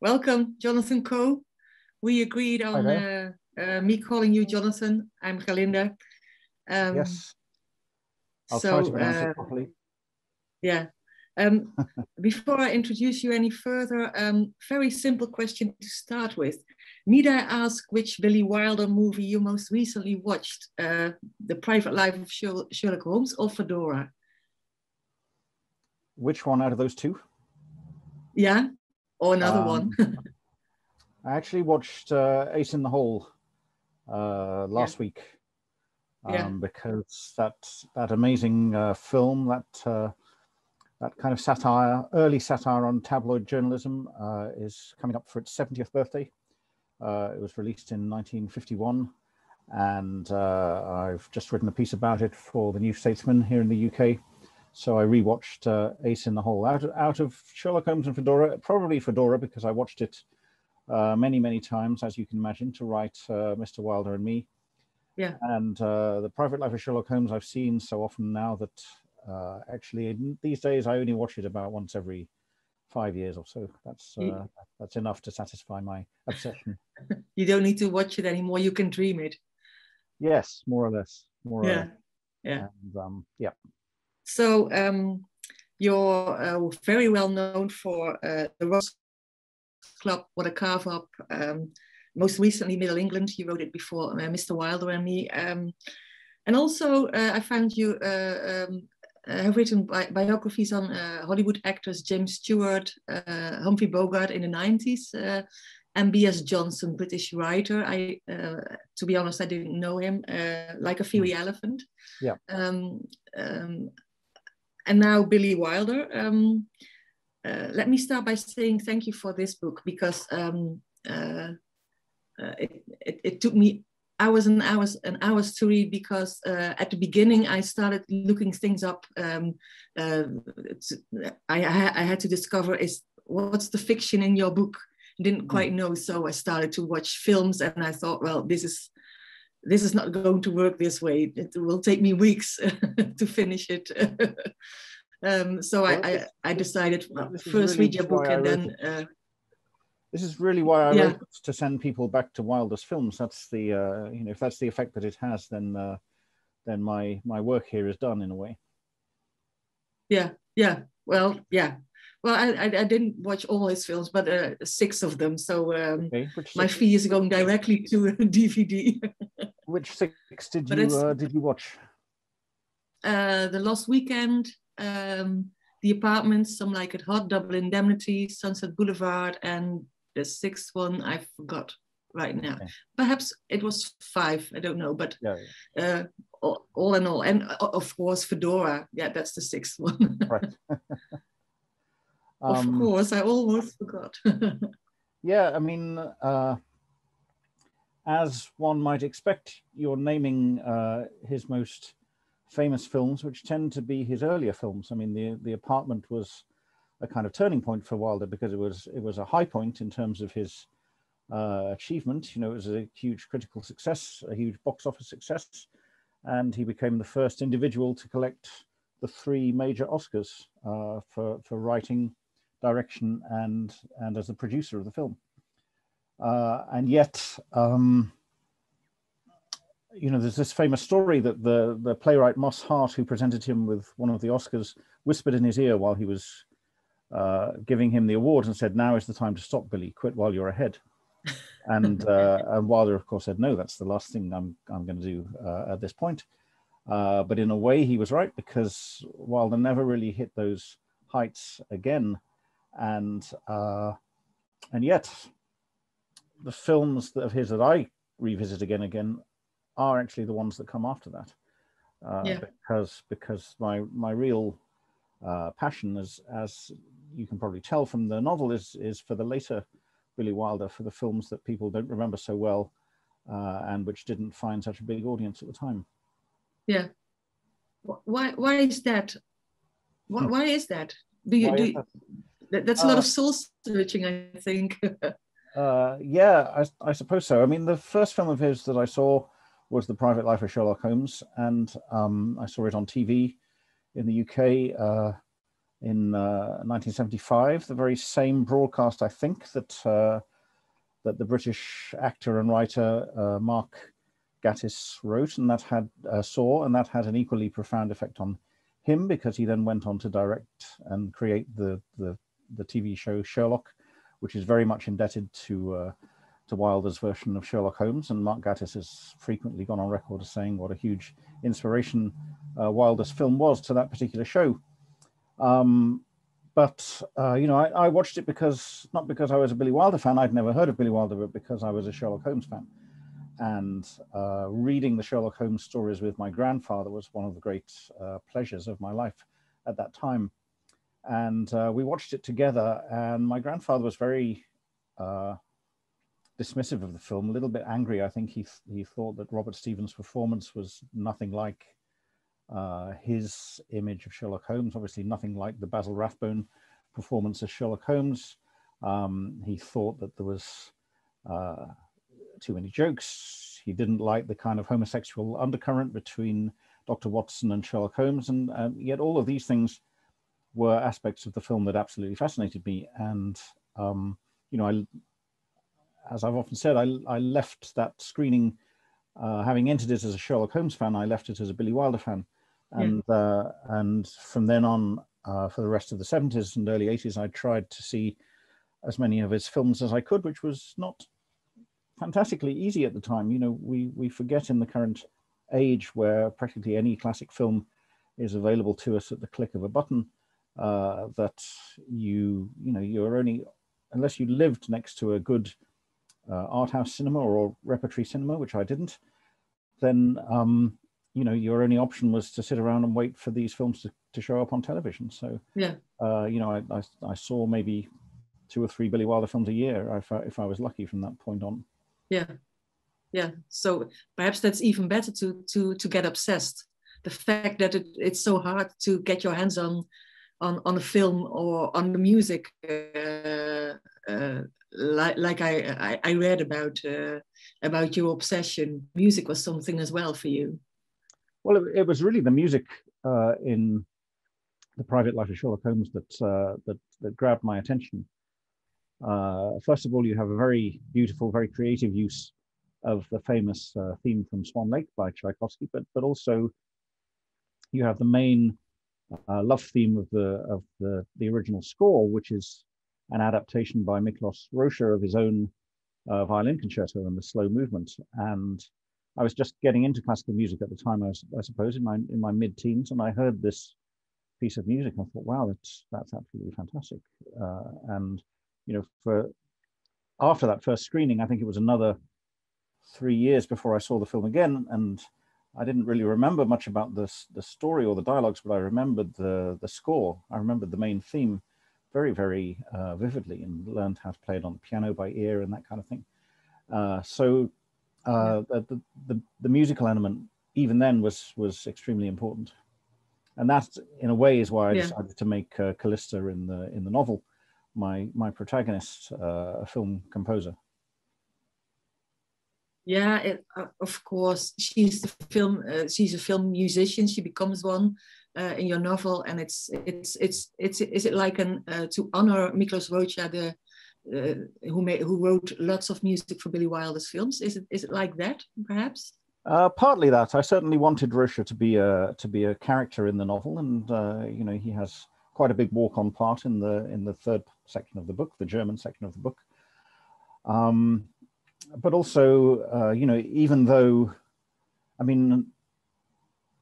welcome, Jonathan Coe. We agreed on uh, uh, me calling you Jonathan. I'm Gerlinda. Um, yes. I'll so, try to pronounce it uh, properly. Yeah. Um, before I introduce you any further, um, very simple question to start with. Need I ask which Billy Wilder movie you most recently watched? Uh, the Private Life of Sherlock Holmes or Fedora? Which one out of those two? Yeah, or another um, one. I actually watched uh, Ace in the Hole uh, last yeah. week um, yeah. because that that amazing uh, film that uh, that kind of satire, early satire on tabloid journalism, uh, is coming up for its 70th birthday. Uh, it was released in 1951, and I've just written a piece about it for the New Statesman here in the UK. So I rewatched uh, Ace in the Hole out of, out of Sherlock Holmes and Fedora, probably Fedora because I watched it uh, many many times, as you can imagine, to write uh, Mr. Wilder and me. Yeah. And uh, the Private Life of Sherlock Holmes I've seen so often now that uh, actually these days I only watch it about once every five years or so. That's uh, that's enough to satisfy my obsession. you don't need to watch it anymore. You can dream it. Yes, more or less. More yeah. or less. Yeah. And, um, yeah. So um, you're uh, very well known for uh, the Rotters' Club, What a Carve Up. Um, most recently, Middle England. You wrote it before uh, Mr. Wilder and me. Um, and also, uh, I found you uh, um, uh, have written bi biographies on Hollywood actors James Stewart, Humphrey Bogart in the 90s. and B.S. Johnson, British writer. I, to be honest, I didn't know him. like a fiery hmm. elephant. Yeah. Um, um, and now Billy Wilder. Um, uh, let me start by saying thank you for this book because um, uh, uh, it, it, it, took me hours and hours and hours to read because uh, at the beginning I started looking things up. Um, uh, I, I, had to discover is what's the fiction in your book. didn't hmm. quite know, so I started to watch films, and I thought, well, this is this is not going to work this way. It will take me weeks to finish it. um, so well, I, I, I, decided well, first really read your book and then. Uh, this is really why I yeah. wrote to send people back to Wilder's films. That's the uh, you know if that's the effect that it has, then uh, then my my work here is done in a way. Yeah, yeah. Well, yeah. Well, I, I, I didn't watch all his films, but uh, six of them. So um, okay. my fee is going directly to DVD. Which six did you uh, did you watch? Uh, the Lost Weekend, um, The Apartments, Some Like It Hot, Double Indemnity, Sunset Boulevard, and the sixth one I forgot right now. Okay. Perhaps it was five. I don't know, but yeah, yeah. Uh, all, all, in all, and uh, of course Fedora. Yeah, that's the sixth one. right. of um, course, I almost forgot. yeah, I mean, uh, as one might expect, you're naming uh, his most famous films, which tend to be his earlier films. I mean, the the apartment was a kind of turning point for Wilder because it was it was a high point in terms of his uh, achievement. You know, it was a huge critical success, a huge box office success, and he became the first individual to collect the three major Oscars uh, for for writing, direction, and and as the producer of the film. Uh, and yet, um, you know, there's this famous story that the the playwright Moss Hart, who presented him with one of the Oscars, whispered in his ear while he was uh, giving him the award and said, "Now is the time to stop, Billy. Quit while you're ahead." and uh, and Wilder, of course, said, "No, that's the last thing I'm I'm going to do uh, at this point." Uh, but in a way, he was right because Wilder never really hit those heights again, and uh, and yet the films of his that I revisit again and again are actually the ones that come after that. Uh, yeah. Because because my my real uh, passion, as as you can probably tell from the novel, is is for the later Billy Wilder, for the films that people don't remember so well, uh, and which didn't find such a big audience at the time. Yeah. Why why is that? Why, hmm. why is that? Do you why do? That? That's a lot of uh, soul searching, I think. uh, yeah, I, I suppose so. I mean, the first film of his that I saw was The Private Life of Sherlock Holmes, and um, I saw it on TV in the UK. Uh, in 1975, the very same broadcast, I think, that that the British actor and writer Mark Gatiss wrote, and that had saw, and that had an equally profound effect on him because he then went on to direct and create the the, the TV show Sherlock, which is very much indebted to uh, to Wilder's version of Sherlock Holmes. And Mark Gatiss has frequently gone on record as saying what a huge inspiration uh, Wilder's film was to that particular show. Um, but uh, you know, I, I, watched it because not because I was a Billy Wilder fan. I'd never heard of Billy Wilder, but because I was a Sherlock Holmes fan. And uh, reading the Sherlock Holmes stories with my grandfather was one of the great uh, pleasures of my life at that time. And uh, we watched it together, and my grandfather was very uh, dismissive of the film, a little bit angry. I think he he thought that Robert Stephens' performance was nothing like uh, his image of Sherlock Holmes. Obviously, nothing like the Basil Rathbone performance as Sherlock Holmes. Um, he thought that there was uh, too many jokes. He didn't like the kind of homosexual undercurrent between Dr. Watson and Sherlock Holmes, and yet all of these things were aspects of the film that absolutely fascinated me. And um, you know, I as I've often said, I, I left that screening, uh, having entered it as a Sherlock Holmes fan, I left it as a Billy Wilder fan. And, yeah. uh, and from then on, uh, for the rest of the 70s and early 80s, I tried to see as many of his films as I could, which was not fantastically easy at the time. You know, we, we forget in the current age where practically any classic film is available to us at the click of a button uh, that you, you know, you're only, unless you lived next to a good uh, art house cinema or repertory cinema, which I didn't, then um, you know your only option was to sit around and wait for these films to, to show up on television. So yeah, uh, you know, I, I, I saw maybe two or three Billy Wilder films a year if I, if I was lucky from that point on. Yeah, yeah. So perhaps that's even better to to to get obsessed. The fact that it, it's so hard to get your hands on on on a film or on the music. Uh, uh, like, like I, I, I read about uh, about your obsession, music was something as well for you. Well, it, it was really the music in the Private Life of Sherlock Holmes that uh, that that grabbed my attention. Uh, first of all, you have a very beautiful, very creative use of the famous uh, theme from Swan Lake by Tchaikovsky, but but also you have the main uh, love theme of the of the the original score, which is an adaptation by Miklos Rozsa of his own uh, violin concerto and the slow movement. And I was just getting into classical music at the time, I, was, I suppose, in my in my mid-teens, and I heard this piece of music. I thought, wow, that's that's absolutely fantastic. Uh, and you know, for after that first screening, I think it was another three years before I saw the film again, and I didn't really remember much about the the story or the dialogues, but I remembered the the score. I remembered the main theme, very, very uh, vividly and learned how to play it on the piano by ear and that kind of thing. Uh, so uh, the, the, the, musical element even then was, was extremely important. And that, in a way, is why I yeah. decided to make uh, Calista in the, in the novel my, my protagonist, uh, a film composer. Yeah, it, uh, of course, she's the film. she's a film musician. She becomes one uh, in your novel, and it's it's it's it's is it like an uh, to honor Miklos Rozsa, the uh, who made who wrote lots of music for Billy Wilder's films? Is it is it like that, perhaps? Uh, partly that. I certainly wanted Rozsa to be a to be a character in the novel, and uh, you know he has quite a big walk-on part in the in the third section of the book, the German section of the book. Um, but also, uh, you know, even though, I mean,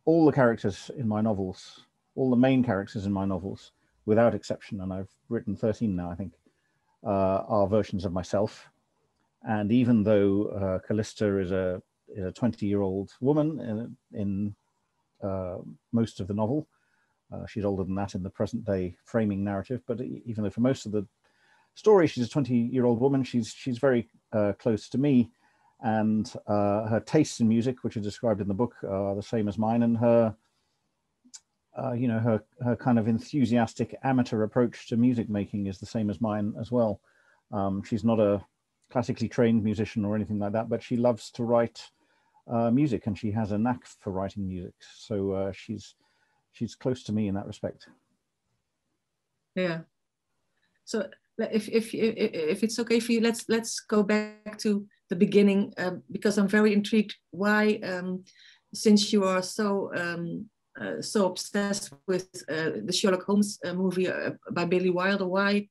all the characters in my novels, all the main characters in my novels, without exception, and I've written 13 now, I think, uh, are versions of myself. And even though uh, Calista is a is a 20 year old woman in, in uh, most of the novel, uh, she's older than that in the present day framing narrative. But even though for most of the story she's a 20 year old woman, she's she's very uh, close to me and uh, her tastes in music, which are described in the book, are the same as mine, and her, uh, you know, her her kind of enthusiastic amateur approach to music making is the same as mine as well. Um, she's not a classically trained musician or anything like that, but she loves to write uh, music, and she has a knack for writing music. So uh, she's she's close to me in that respect. Yeah. So if if if it's okay for you, let's let's go back to the beginning uh, because I'm very intrigued. Why, um, since you are so um, uh, so obsessed with uh, the Sherlock Holmes uh, movie uh, by Billy Wilder, why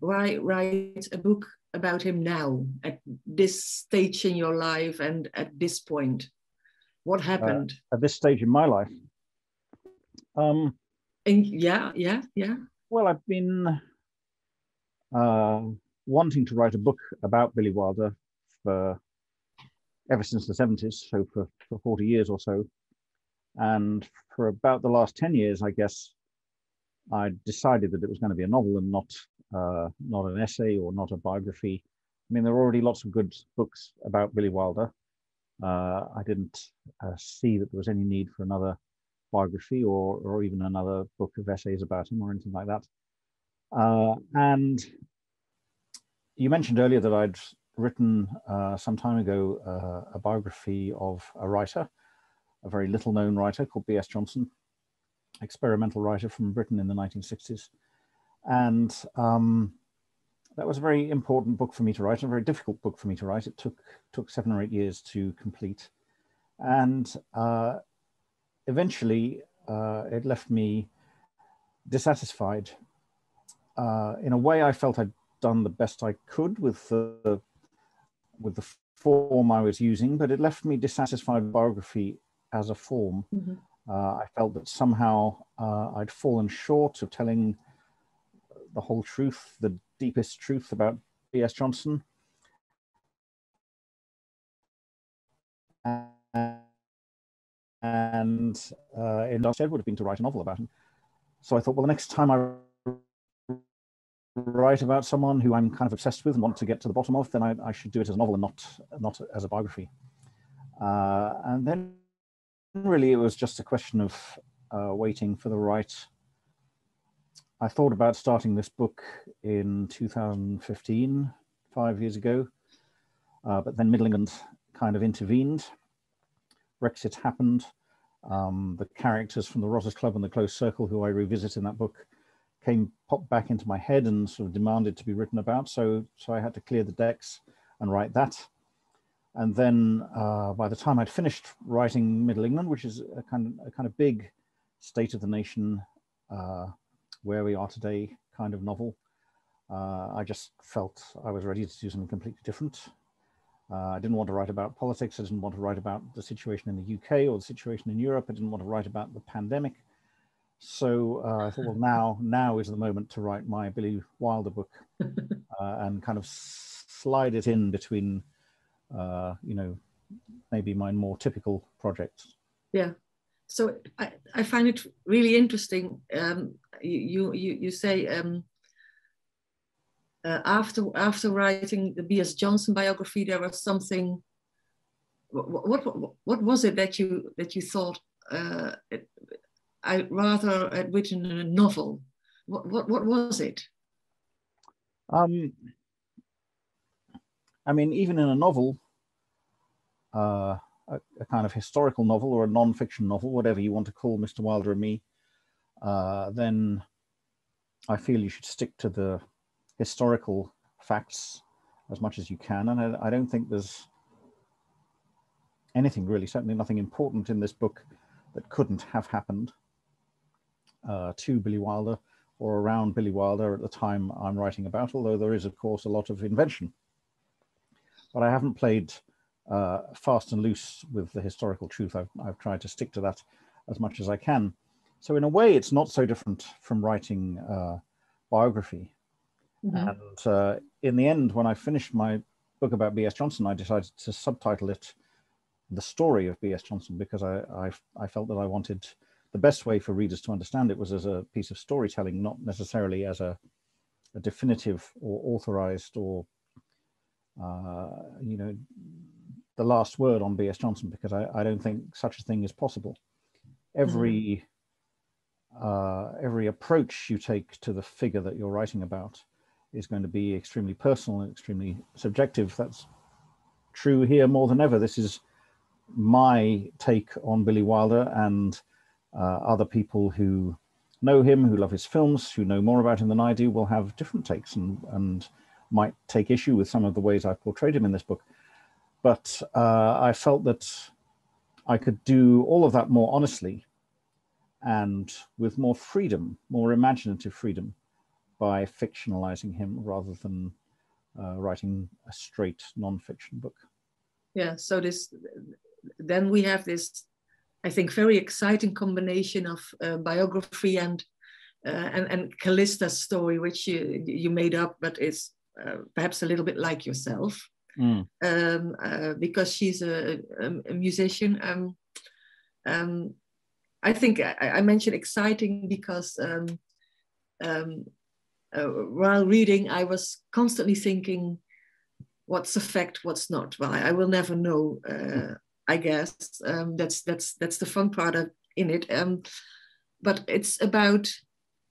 why write a book about him now at this stage in your life and at this point? What happened uh, at this stage in my life? Um, and yeah, yeah, yeah. Well, I've been uh, wanting to write a book about Billy Wilder for ever since the 70s, so for, for 40 years or so. And for about the last 10 years, I guess, I decided that it was going to be a novel and not uh, not an essay or not a biography. I mean, there are already lots of good books about Billy Wilder. Uh, I didn't uh, see that there was any need for another biography or, or even another book of essays about him or anything like that. Uh, and you mentioned earlier that I'd written uh, some time ago uh, a biography of a writer, a very little known writer called B.S. Johnson, experimental writer from Britain in the 1960s. And um, that was a very important book for me to write, a very difficult book for me to write. It took, took seven or eight years to complete. And uh, eventually, uh, it left me dissatisfied uh, in a way, I felt I'd done the best I could with the with the form I was using, but it left me dissatisfied biography as a form. Mm-hmm. Uh, I felt that somehow uh, I'd fallen short of telling the whole truth, the deepest truth about B.S. Johnson. And uh, instead would have been to write a novel about him. So I thought, well, the next time I write about someone who I'm kind of obsessed with and want to get to the bottom of, then I, I should do it as a novel and not not as a biography. Uh, and then really it was just a question of uh, waiting for the right. I thought about starting this book in 2015, five years ago, uh, but then Middle England kind of intervened. Brexit happened. Um, the characters from the Rotters' Club and the Closed Circle, who I revisit in that book, came popped back into my head and sort of demanded to be written about. So so I had to clear the decks and write that. And then uh, by the time I'd finished writing Middle England, which is a kind of a kind of big state of the nation, uh, where we are today kind of novel, uh, I just felt I was ready to do something completely different. Uh, I didn't want to write about politics. I didn't want to write about the situation in the UK or the situation in Europe. I didn't want to write about the pandemic. So uh, I thought, well, now now is the moment to write my Billy Wilder book uh, and kind of slide it in between, uh, you know, maybe my more typical projects. Yeah. So I, I find it really interesting. Um, you, you, you say um, uh, after, after writing the B.S. Johnson biography, there was something, what, what, what was it that you, that you thought uh, I rather had written a novel. What, what, what was it? Um, I mean, even in a novel, uh, a, a, kind of historical novel or a non-fiction novel, whatever you want to call Mr. Wilder and me, uh, then I feel you should stick to the historical facts as much as you can. And I, I don't think there's anything really, certainly nothing important in this book that couldn't have happened uh, to Billy Wilder or around Billy Wilder at the time I'm writing about, although there is, of course, a lot of invention. But I haven't played uh, fast and loose with the historical truth. I've, I've tried to stick to that as much as I can. So in a way, it's not so different from writing uh, biography. Mm -hmm. And uh, in the end, when I finished my book about B.S. Johnson, I decided to subtitle it "The Story of B.S. Johnson" because I, I, I felt that I wanted the best way for readers to understand it was as a piece of storytelling, not necessarily as a, a definitive or authorized or, uh, you know, the last word on B.S. Johnson, because I, I don't think such a thing is possible. Every, mm-hmm. uh, every approach you take to the figure that you're writing about is going to be extremely personal and extremely subjective. That's true here more than ever. This is my take on Billy Wilder and other people who know him, who love his films, who know more about him than I do, will have different takes and, and might take issue with some of the ways I've portrayed him in this book. But uh, I felt that I could do all of that more honestly and with more freedom, more imaginative freedom by fictionalizing him rather than uh, writing a straight non-fiction book. Yeah, so this then we have this, I think, very exciting combination of uh, biography and uh, and and Calista's story, which you you made up, but is uh, perhaps a little bit like yourself, mm. um, uh, because she's a, a, a musician. Um, um, I think I, I, mentioned exciting because um, um, uh, while reading, I was constantly thinking, what's a fact, what's not. Well, I, I will never know. Uh, I guess um, that's that's that's the fun part of, in it. Um, but it's about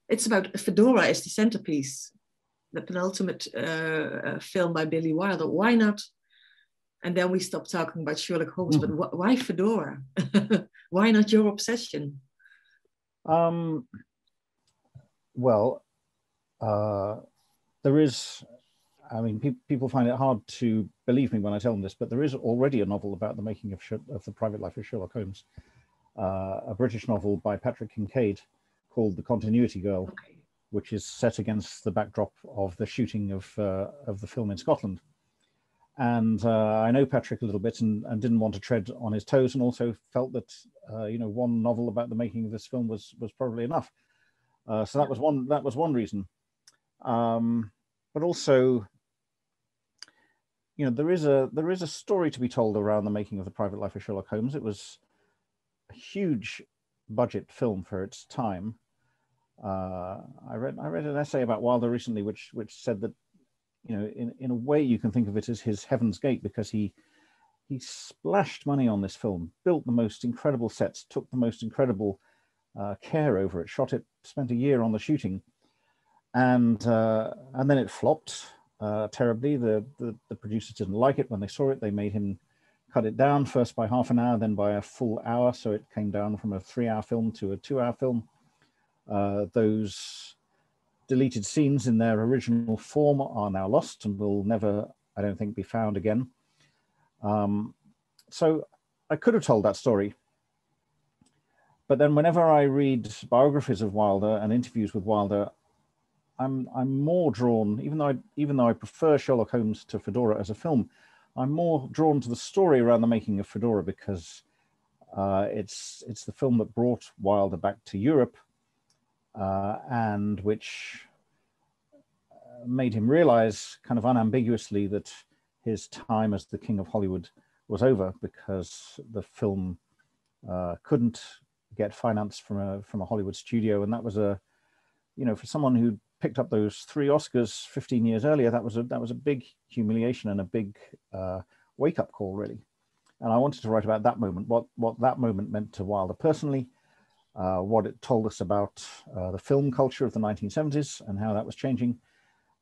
it's about Fedora as the centerpiece, the penultimate uh, uh film by Billy Wilder. Why not? And then we stopped talking about Sherlock Holmes. Mm. But wh why Fedora? why not your obsession? Um, well, uh, there is, I mean, pe people find it hard to believe me when I tell them this, but there is already a novel about the making of, of the private life of Sherlock Holmes, uh, a British novel by Patrick Kincaid called The Continuity Girl, okay. which is set against the backdrop of the shooting of, uh, of the film in Scotland. And uh, I know Patrick a little bit and, and, didn't want to tread on his toes and also felt that, uh, you know, one novel about the making of this film was, was probably enough. Uh, so that was one, that was one reason. Um, but also, you know, there is a there is a story to be told around the making of the Private Life of Sherlock Holmes. It was a huge budget film for its time. Uh, I read I read an essay about Wilder recently, which which said that, you know, in in a way you can think of it as his Heaven's Gate because he he splashed money on this film, built the most incredible sets, took the most incredible uh, care over it, shot it, spent a year on the shooting, and uh, and then it flopped uh, terribly. The, the, the producers didn't like it when they saw it. They made him cut it down first by half an hour, then by a full hour. So it came down from a three-hour film to a two-hour film. Uh, those deleted scenes in their original form are now lost and will never, I don't think, be found again. Um, so I could have told that story. But then whenever I read biographies of Wilder and interviews with Wilder, I'm I'm more drawn, even though I, even though I prefer Sherlock Holmes to Fedora as a film, I'm more drawn to the story around the making of Fedora because uh, it's it's the film that brought Wilder back to Europe uh, and which uh, made him realize kind of unambiguously that his time as the king of Hollywood was over because the film uh, couldn't get finance from a from a Hollywood studio, and that was a you know for someone who picked up those three Oscars 15 years earlier, that was a that was a big humiliation and a big uh, wake up call, really. And I wanted to write about that moment, what what that moment meant to Wilder personally, uh, what it told us about uh, the film culture of the 1970s and how that was changing,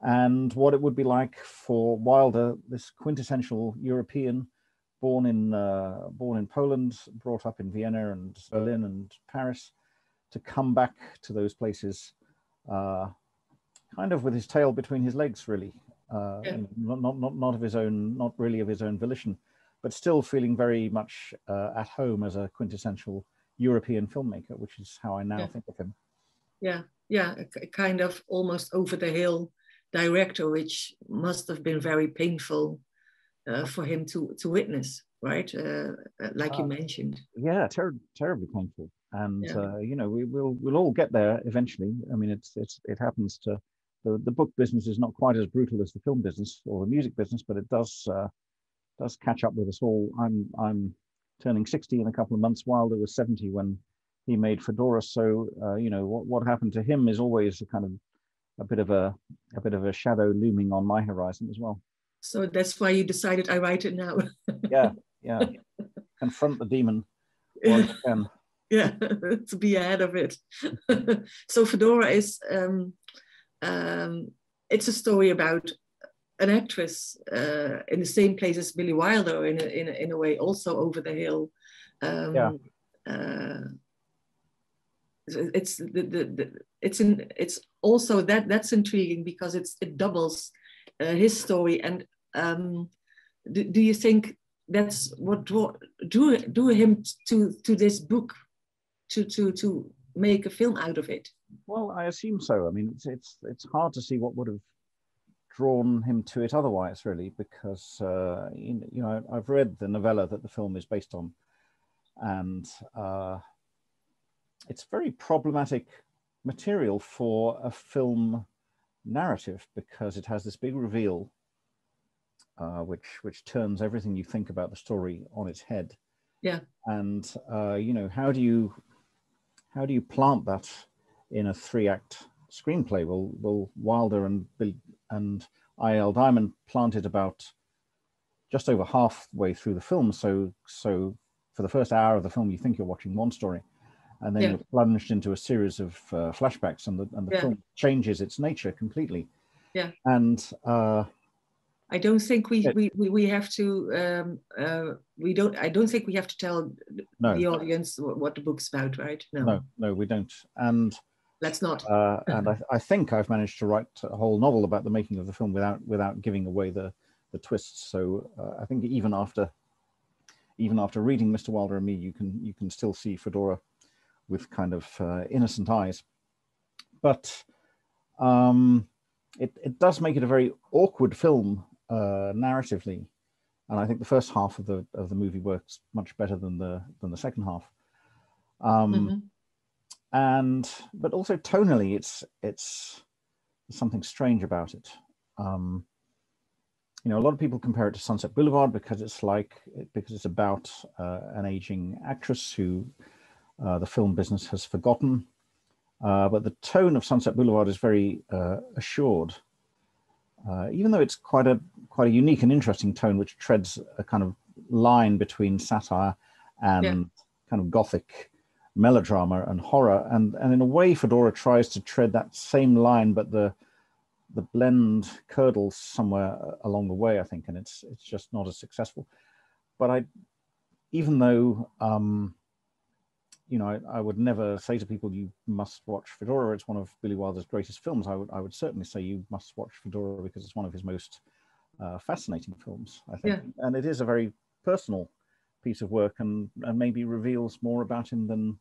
and what it would be like for Wilder, this quintessential European, born in uh, born in Poland, brought up in Vienna and Berlin and Paris, to come back to those places uh, kind of with his tail between his legs, really. Uh, yeah. not, not, not, not of his own, not really of his own volition, but still feeling very much uh, at home as a quintessential European filmmaker, which is how I now yeah. think of him. Yeah, yeah, a kind of almost over the hill director, which must have been very painful uh, for him to to witness, right? Uh, uh like you uh, mentioned. Yeah, ter- terribly painful, and yeah. Uh, you know we will we'll all get there eventually. I mean, it's it's it happens to the, the book business is not quite as brutal as the film business or the music business, but it does uh, does catch up with us all. I'm I'm turning 60 in a couple of months. Wilder was 70 when he made Fedora. So uh, you know what what happened to him is always a kind of a bit of a a bit of a shadow looming on my horizon as well. So that's why you decided I write it now. yeah, yeah. Confront the demon. Yeah. yeah, to be ahead of it. so Fedora is um, um, it's a story about an actress uh, in the same place as Billy Wilder, in a, in a, in a way, also over the hill. Um, yeah. Uh, it's the, the, the it's in it's also that that's intriguing because it's it doubles uh, his story and um, do, do you think that's what drew, drew drew him to to this book to to to make a film out of it well i assume so i mean it's it's it's hard to see what would have drawn him to it otherwise really because uh, you know i've read the novella that the film is based on and uh, it's very problematic material for a film narrative because it has this big reveal uh, which which turns everything you think about the story on its head. Yeah. And uh, you know, how do you how do you plant that in a three act screenplay? Well, well, Wilder and Bill and I.L. Diamond planted about just over halfway through the film. So so for the first hour of the film, you think you're watching one story, and then yeah. you're plunged into a series of uh, flashbacks, and the and the yeah. film changes its nature completely. Yeah. And uh, I don't think we we, we have to um, uh, we don't I don't think we have to tell no. the audience what, what, the book's about, right? No, no, no, we don't. And let's not. Uh, and I, I, think I've managed to write a whole novel about the making of the film without without giving away the the twists. So uh, I think even after even after reading Mr. Wilder and Me, you can you can still see Fedora with kind of uh, innocent eyes, but. Um, it, it does make it a very awkward film uh, narratively, and I think the first half of the of the movie works much better than the than the second half. Um, mm-hmm. And but also tonally, it's it's something strange about it. Um, you know, a lot of people compare it to Sunset Boulevard because it's like because it's about uh, an aging actress who uh, the film business has forgotten. Uh, but the tone of Sunset Boulevard is very uh, assured uh, even though it's quite a quite a unique and interesting tone, which treads a kind of line between satire and yeah. kind of gothic melodrama and horror, and and in a way, Fedora tries to tread that same line, but the the blend curdles somewhere along the way, I think, and it's it's just not as successful. But I, even though um, you know, I, I, would never say to people you must watch Fedora. It's one of Billy Wilder's greatest films. I would I would certainly say you must watch Fedora because it's one of his most uh, fascinating films. I think, yeah. and it is a very personal piece of work, and and maybe reveals more about him than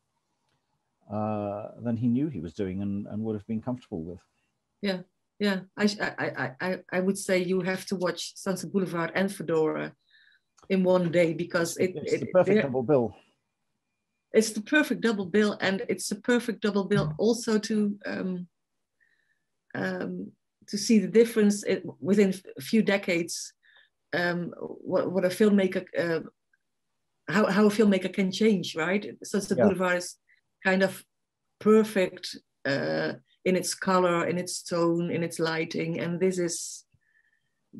uh, than he knew he was doing and, and would have been comfortable with. Yeah, yeah. I I I I would say you have to watch Sunset Boulevard and Fedora in one day because it, it's it, the perfect double bill it's the perfect double bill and it's the perfect double bill also to um, um, to see the difference in, within a few decades um, what, what a filmmaker uh, how, how a filmmaker can change right so the yeah. boulevard is kind of perfect uh, in its color in its tone in its lighting and this is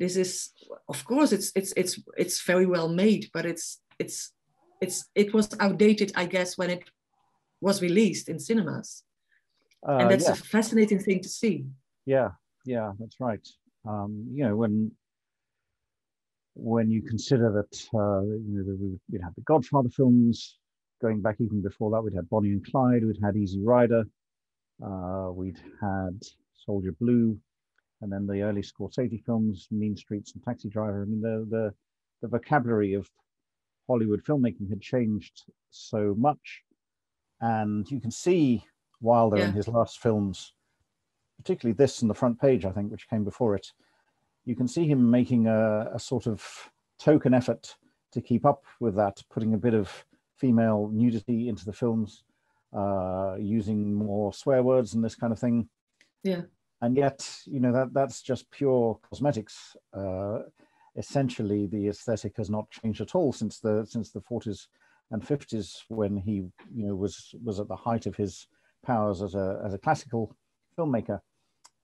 this is of course it's it's it's it's very well made but it's it's it's it was outdated, I guess, when it was released in cinemas, uh, and that's yeah. a fascinating thing to see. Yeah, yeah, that's right. Um, you know, when when you consider that uh, you know we'd had the Godfather films going back even before that, we'd had Bonnie and Clyde, we'd had Easy Rider, uh, we'd had Soldier Blue, and then the early Scorsese films, Mean Streets and Taxi Driver. I mean, the the the vocabulary of Hollywood filmmaking had changed so much. And you can see Wilder yeah. in his last films, particularly this and the front page, I think, which came before it. You can see him making a, a sort of token effort to keep up with that, putting a bit of female nudity into the films, uh, using more swear words and this kind of thing. Yeah. And yet, you know, that that's just pure cosmetics. Uh, essentially the aesthetic has not changed at all since the since the 40s and 50s when he you know was was at the height of his powers as a as a classical filmmaker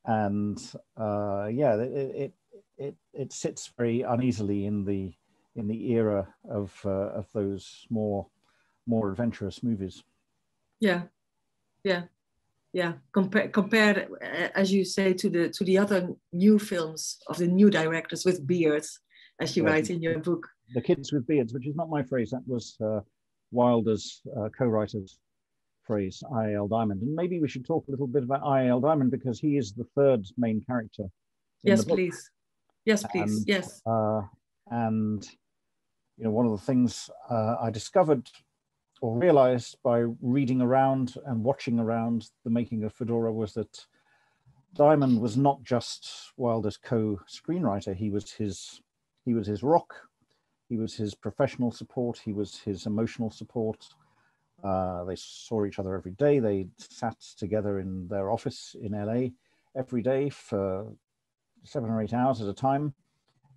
and uh, yeah it, it it it sits very uneasily in the in the era of uh, of those more more adventurous movies yeah yeah yeah compare compared as you say to the to the other new films of the new directors with beards as you write in your book the kids with beards which is not my phrase that was uh, wilder's uh, co-writers phrase, I.L. Diamond. And maybe we should talk a little bit about I.L. Diamond because he is the third main character. Yes, please. Yes, please. And, yes. Uh, and, you know, one of the things uh, I discovered or realized by reading around and watching around the making of Fedora was that Diamond was not just Wilder's co-screenwriter. He was his he was his rock. He was his professional support. He was his emotional support. Uh, they saw each other every day. They sat together in their office in LA every day for seven or eight hours at a time.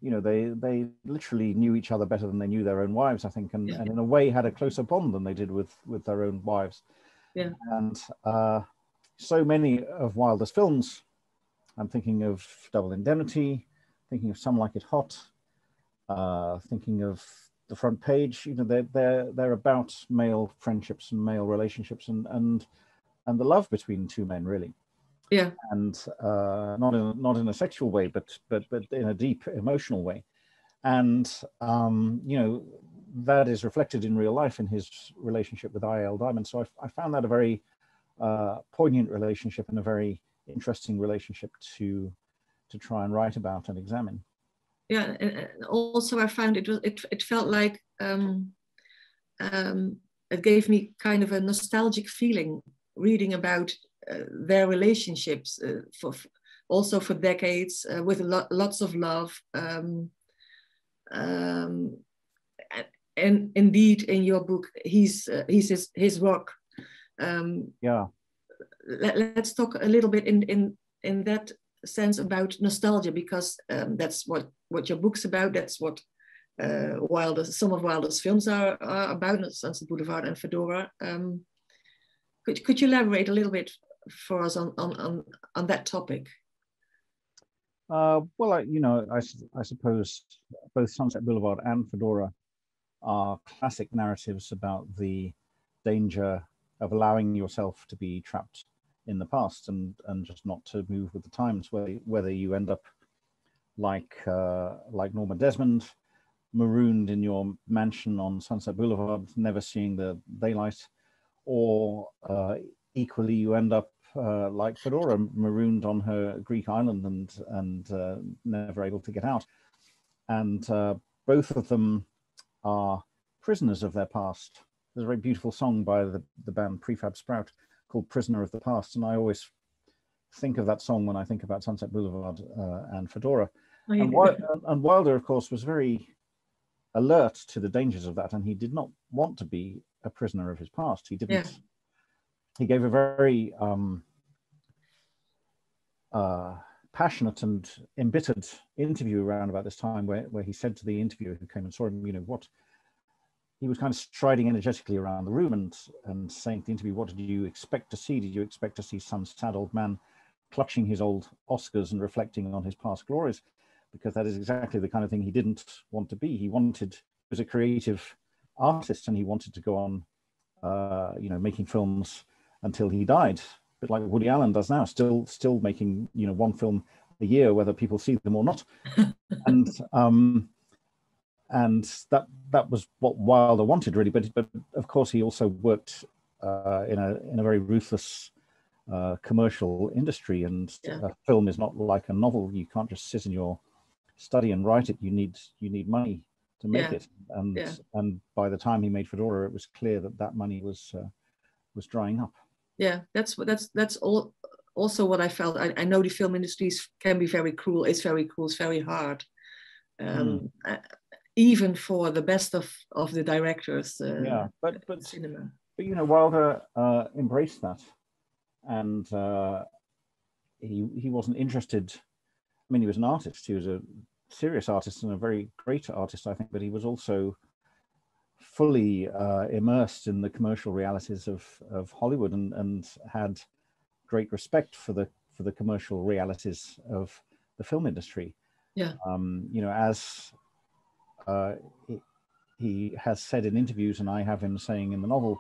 You know, they they literally knew each other better than they knew their own wives, I think, and, yeah. and in a way had a closer bond than they did with with their own wives. Yeah. And uh, so many of Wilder's films, I'm thinking of Double Indemnity, thinking of Some Like It Hot, uh, thinking of the front page. You know, they're they're they're about male friendships and male relationships and and and the love between two men, really. Yeah. And uh, not in a, not in a sexual way, but but but in a deep emotional way, and um, you know that is reflected in real life in his relationship with I.L. Diamond. So I, I found that a very uh, poignant relationship and a very interesting relationship to to try and write about and examine yeah and also i found it was it, it felt like um, um, it gave me kind of a nostalgic feeling reading about uh, their relationships uh, for also for decades uh, with lo lots of love um, um and indeed in your book he's uh, he's his, his work um, yeah let, us talk a little bit in in in that sense about nostalgia because um, that's what what your book's about. That's what uh, Wilder's some of Wilder's films are, are about, Sunset Boulevard and Fedora. Um, could could you elaborate a little bit for us on on on, on that topic? Uh, well, I, you know, I, I suppose both Sunset Boulevard and Fedora are classic narratives about the danger of allowing yourself to be trapped in the past and and just not to move with the times whether whether you end up like uh, like Norma Desmond marooned in your mansion on Sunset Boulevard never seeing the daylight or uh, equally you end up uh, like Fedora marooned on her Greek island and and uh, never able to get out and uh, both of them are prisoners of their past there's a very beautiful song by the, the band Prefab Sprout called Prisoner of the Past. And I always think of that song when I think about Sunset Boulevard uh, and Fedora. Oh, and, and, Wilder, of course, was very alert to the dangers of that. And he did not want to be a prisoner of his past. He didn't. Yeah. He gave a very um, uh, passionate and embittered interview around about this time where, where he said to the interviewer who came and saw him, you know, what he was kind of striding energetically around the room and, and saying to the interview, what did you expect to see? Did you expect to see some sad old man clutching his old Oscars and reflecting on his past glories? Because that is exactly the kind of thing he didn't want to be. He wanted, he was a creative artist and he wanted to go on, uh, you know, making films until he died. A bit like Woody Allen does now, still, still making, you know, one film a year, whether people see them or not. and, um, and that that was what Wilder wanted really. But but of course he also worked uh, in a in a very ruthless uh, commercial industry, and yeah. a film is not like a novel. You can't just sit in your study and write it. You need you need money to make yeah. it. And yeah. and by the time he made Fedora, it was clear that that money was uh, was drying up. Yeah, that's that's that's all. Also, what I felt, I, I know the film industry can be very cruel. It's very cruel. It's very hard. Um, mm even for the best of of the directors. Uh, yeah, but but cinema. But you know, Wilder uh, embraced that, and uh, he he wasn't interested. I mean, he was an artist. He was a serious artist and a very great artist, I think. But he was also fully uh, immersed in the commercial realities of of Hollywood and and had great respect for the for the commercial realities of the film industry. Yeah. Um, you know, as uh, he, he, has said in interviews, and I have him saying in the novel,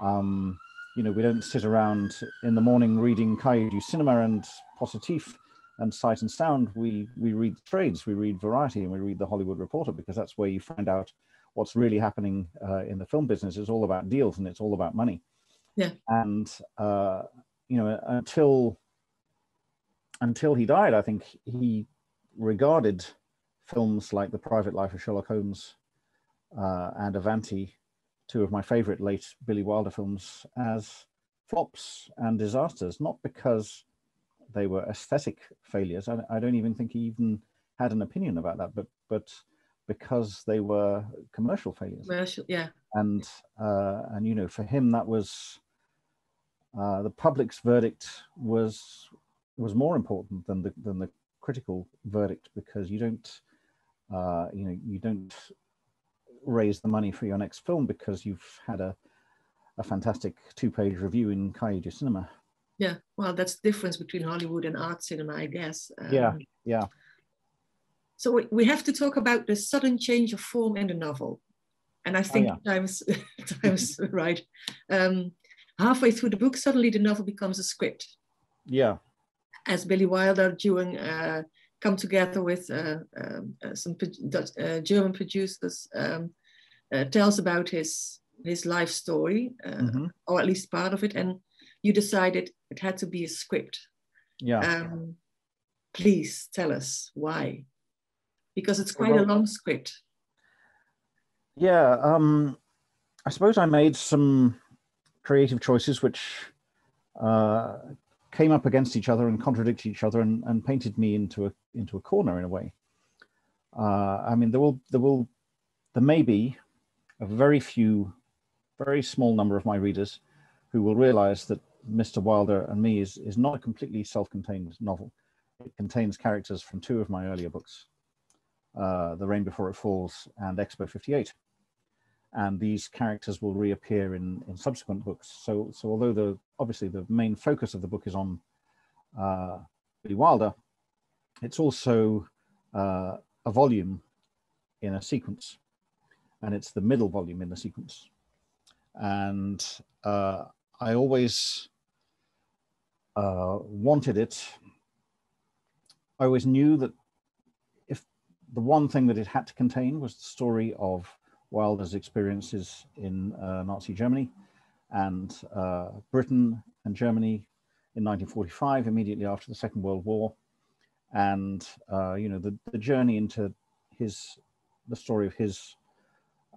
um, you know, we don't sit around in the morning reading Cahiers du Cinema and Positif and Sight and Sound. We we read the trades, we read Variety, and we read the Hollywood Reporter because that's where you find out what's really happening uh, in the film business. It's all about deals and it's all about money. Yeah. And uh, you know, until until he died, I think he regarded films like The Private Life of Sherlock Holmes uh, and Avanti, two of my favorite late Billy Wilder films, as flops and disasters, not because they were aesthetic failures. I, I, don't even think he even had an opinion about that, but but because they were commercial failures. Commercial, yeah. And uh, and you know, for him, that was uh, the public's verdict was was more important than the than the critical verdict because you don't uh, you know you don't raise the money for your next film because you've had a a fantastic two-page review in Cahiers du Cinema. Yeah, well, that's the difference between Hollywood and art cinema, I guess. Um, yeah, yeah. So we, we have to talk about the sudden change of form in the novel, and I oh, think oh, yeah. times times right. Um, halfway through the book, suddenly the novel becomes a script. Yeah. As Billy Wilder doing uh, come together with uh, um, uh, some uh, German producers, um, uh, tells about his his life story, uh, mm-hmm. or at least part of it, and you decided it had to be a script. Yeah. Um, please tell us why, because it's quite well, a long script. Yeah, um, I suppose I made some creative choices which uh, came up against each other and contradicted each other and, and painted me into a into a corner in a way. Uh, I mean, there will there will there may be a very few, very small number of my readers who will realize that Mr. Wilder and Me is, is not a completely self-contained novel. It contains characters from two of my earlier books, uh, The Rain Before It Falls and Expo 58. And these characters will reappear in, in subsequent books. So, so although the obviously the main focus of the book is on uh, Billy Wilder, it's also uh, a volume in a sequence, and it's the middle volume in the sequence. And uh, I always uh, wanted it. I always knew that if the one thing that it had to contain was the story of Wilder's experiences in uh, Nazi Germany and uh, Britain and Germany in 1945, immediately after the Second World War, and uh, you know the, the journey into his the story of his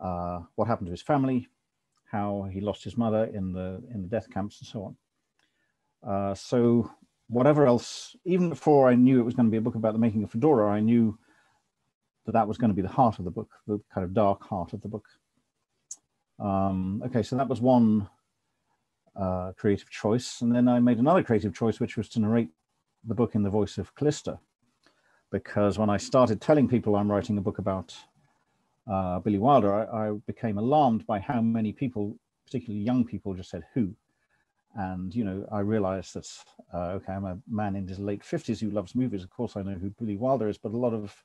uh, what happened to his family, how he lost his mother in the in the death camps and so on. Uh, so whatever else, even before I knew it was going to be a book about the making of Fedora, I knew that that was going to be the heart of the book, the kind of dark heart of the book. Um, okay, so that was one uh, creative choice, and then I made another creative choice, which was to narrate the book in the voice of Calista, because when I started telling people I'm writing a book about uh, Billy Wilder, I, I, became alarmed by how many people, particularly young people, just said who. And you know, I realized that uh, okay, I'm a man in his late fifties who loves movies. Of course, I know who Billy Wilder is, but a lot of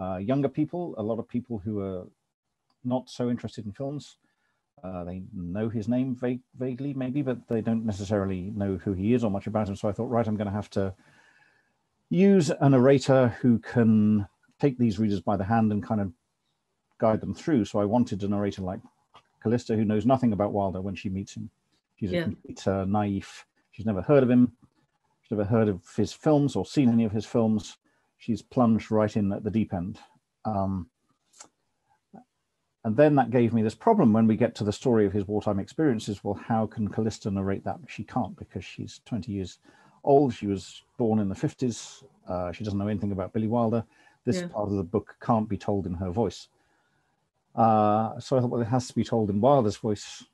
uh, younger people, a lot of people who are not so interested in films, uh, they know his name vague, vaguely, maybe, but they don't necessarily know who he is or much about him. So I thought, right, I'm going to have to use a narrator who can take these readers by the hand and kind of guide them through. So I wanted a narrator like Calista, who knows nothing about Wilder when she meets him. She's yeah. a complete uh, naive. She's never heard of him. She's never heard of his films or seen any of his films. She's plunged right in at the deep end. Um, and then that gave me this problem when we get to the story of his wartime experiences. Well, how can Calista narrate that? She can't because she's 20 years old. She was born in the 50s. Uh, she doesn't know anything about Billy Wilder. This yeah. part of the book can't be told in her voice. Uh, so I thought, well, it has to be told in Wilder's voice.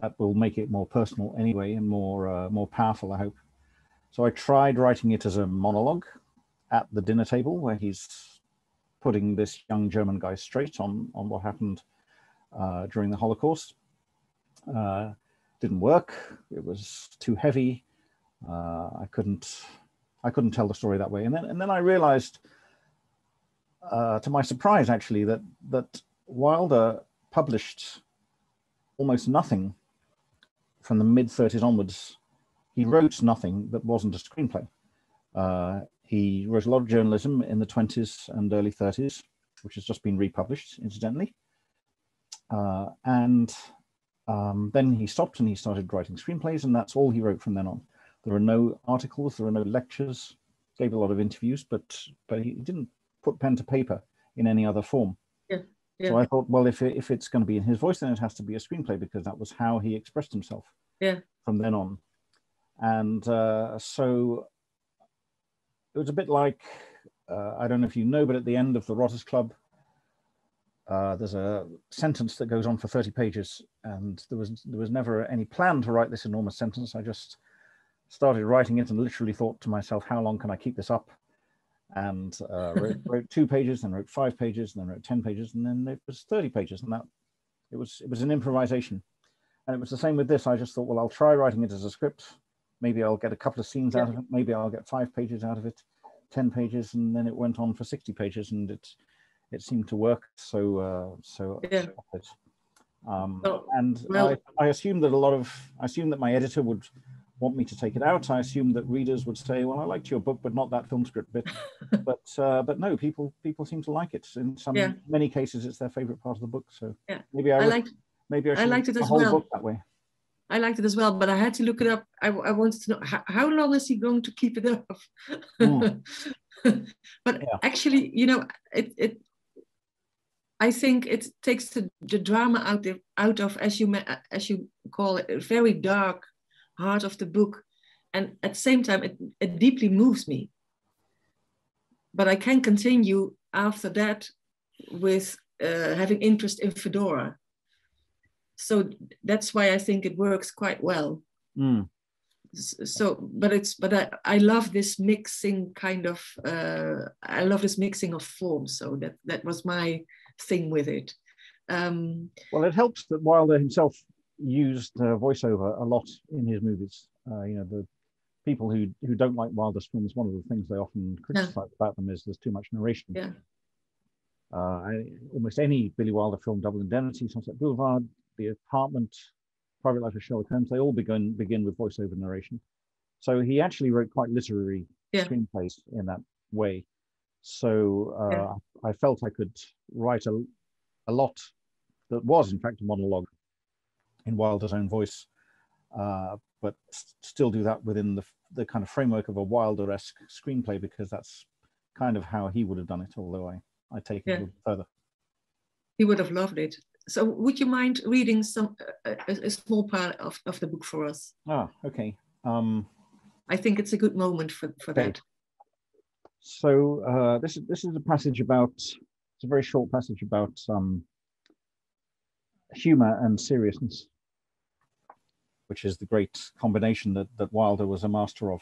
That will make it more personal anyway and more uh, more powerful, I hope. So I tried writing it as a monologue at the dinner table where he's putting this young German guy straight on on what happened uh, during the Holocaust. Uh, didn't work. It was too heavy. Uh, I couldn't I couldn't tell the story that way. And then and then I realized, uh, to my surprise, actually, that that Wilder published almost nothing from the mid 30s onwards. He wrote nothing that wasn't a screenplay. Uh, he wrote a lot of journalism in the 20s and early 30s, which has just been republished, incidentally. Uh, and um, then he stopped and he started writing screenplays, and that's all he wrote from then on. There are no articles, there are no lectures. Gave a lot of interviews, but but he didn't put pen to paper in any other form. Yeah. So I thought, well, if it, if it's going to be in his voice, then it has to be a screenplay because that was how he expressed himself. Yeah. From then on, and uh, so it was a bit like uh, I don't know if you know, but at the end of the Rotters' Club, uh, there's a sentence that goes on for 30 pages, and there was there was never any plan to write this enormous sentence. I just started writing it and literally thought to myself, how long can I keep this up? And uh, wrote, wrote, two pages, then wrote five pages, and then wrote 10 pages, and then it was 30 pages, and that it was it was an improvisation. And it was the same with this. I just thought, well, I'll try writing it as a script. Maybe I'll get a couple of scenes yeah. out of it. Maybe I'll get five pages out of it, 10 pages, and then it went on for 60 pages, and it it seemed to work. So uh, so, yeah. um, oh, and well, I, I assume that a lot of I assume that my editor would want me to take it out. I assume that readers would say, "Well, I liked your book, but not that film script bit." but uh, but no, people people seem to like it. In some yeah. many cases, it's their favorite part of the book. So yeah. maybe I, I like maybe I, should I liked it as whole well. book that way. I liked it as well, but I had to look it up. I, I wanted to know how, how, long is he going to keep it up? Mm. but yeah. actually, you know, it, it I think it takes the, the drama out of, out of as you as you call it, very dark heart of the book, and at the same time, it, it deeply moves me. But I can continue after that with uh, having interest in Fedora. So that's why I think it works quite well. Mm. So, but it's but I, I love this mixing kind of uh, I love this mixing of forms. So that that was my thing with it. Um, well, it helps that Wilder himself used uh, voiceover a lot in his movies. Uh, you know, the people who who don't like Wilder's films, one of the things they often criticize about them is there's too much narration. Yeah. Uh, I, almost any Billy Wilder film, Double Indemnity, Sunset Boulevard, The Apartment, Private Life of Sherlock Holmes, they all begin begin with voiceover narration. So he actually wrote quite literary yeah. screenplays in that way. So uh, yeah. I felt I could write a, a lot that was, in fact, a monologue in Wilder's own voice, uh, but still do that within the, the kind of framework of a Wilder-esque screenplay because that's kind of how he would have done it, although I, I take it yeah. a little further. He would have loved it. So would you mind reading some a, a small part of, of the book for us? Ah, okay. Um, I think it's a good moment for, for okay. that. So uh, this is this is a passage about it's a very short passage about um, humor and seriousness, which is the great combination that that Wilder was a master of,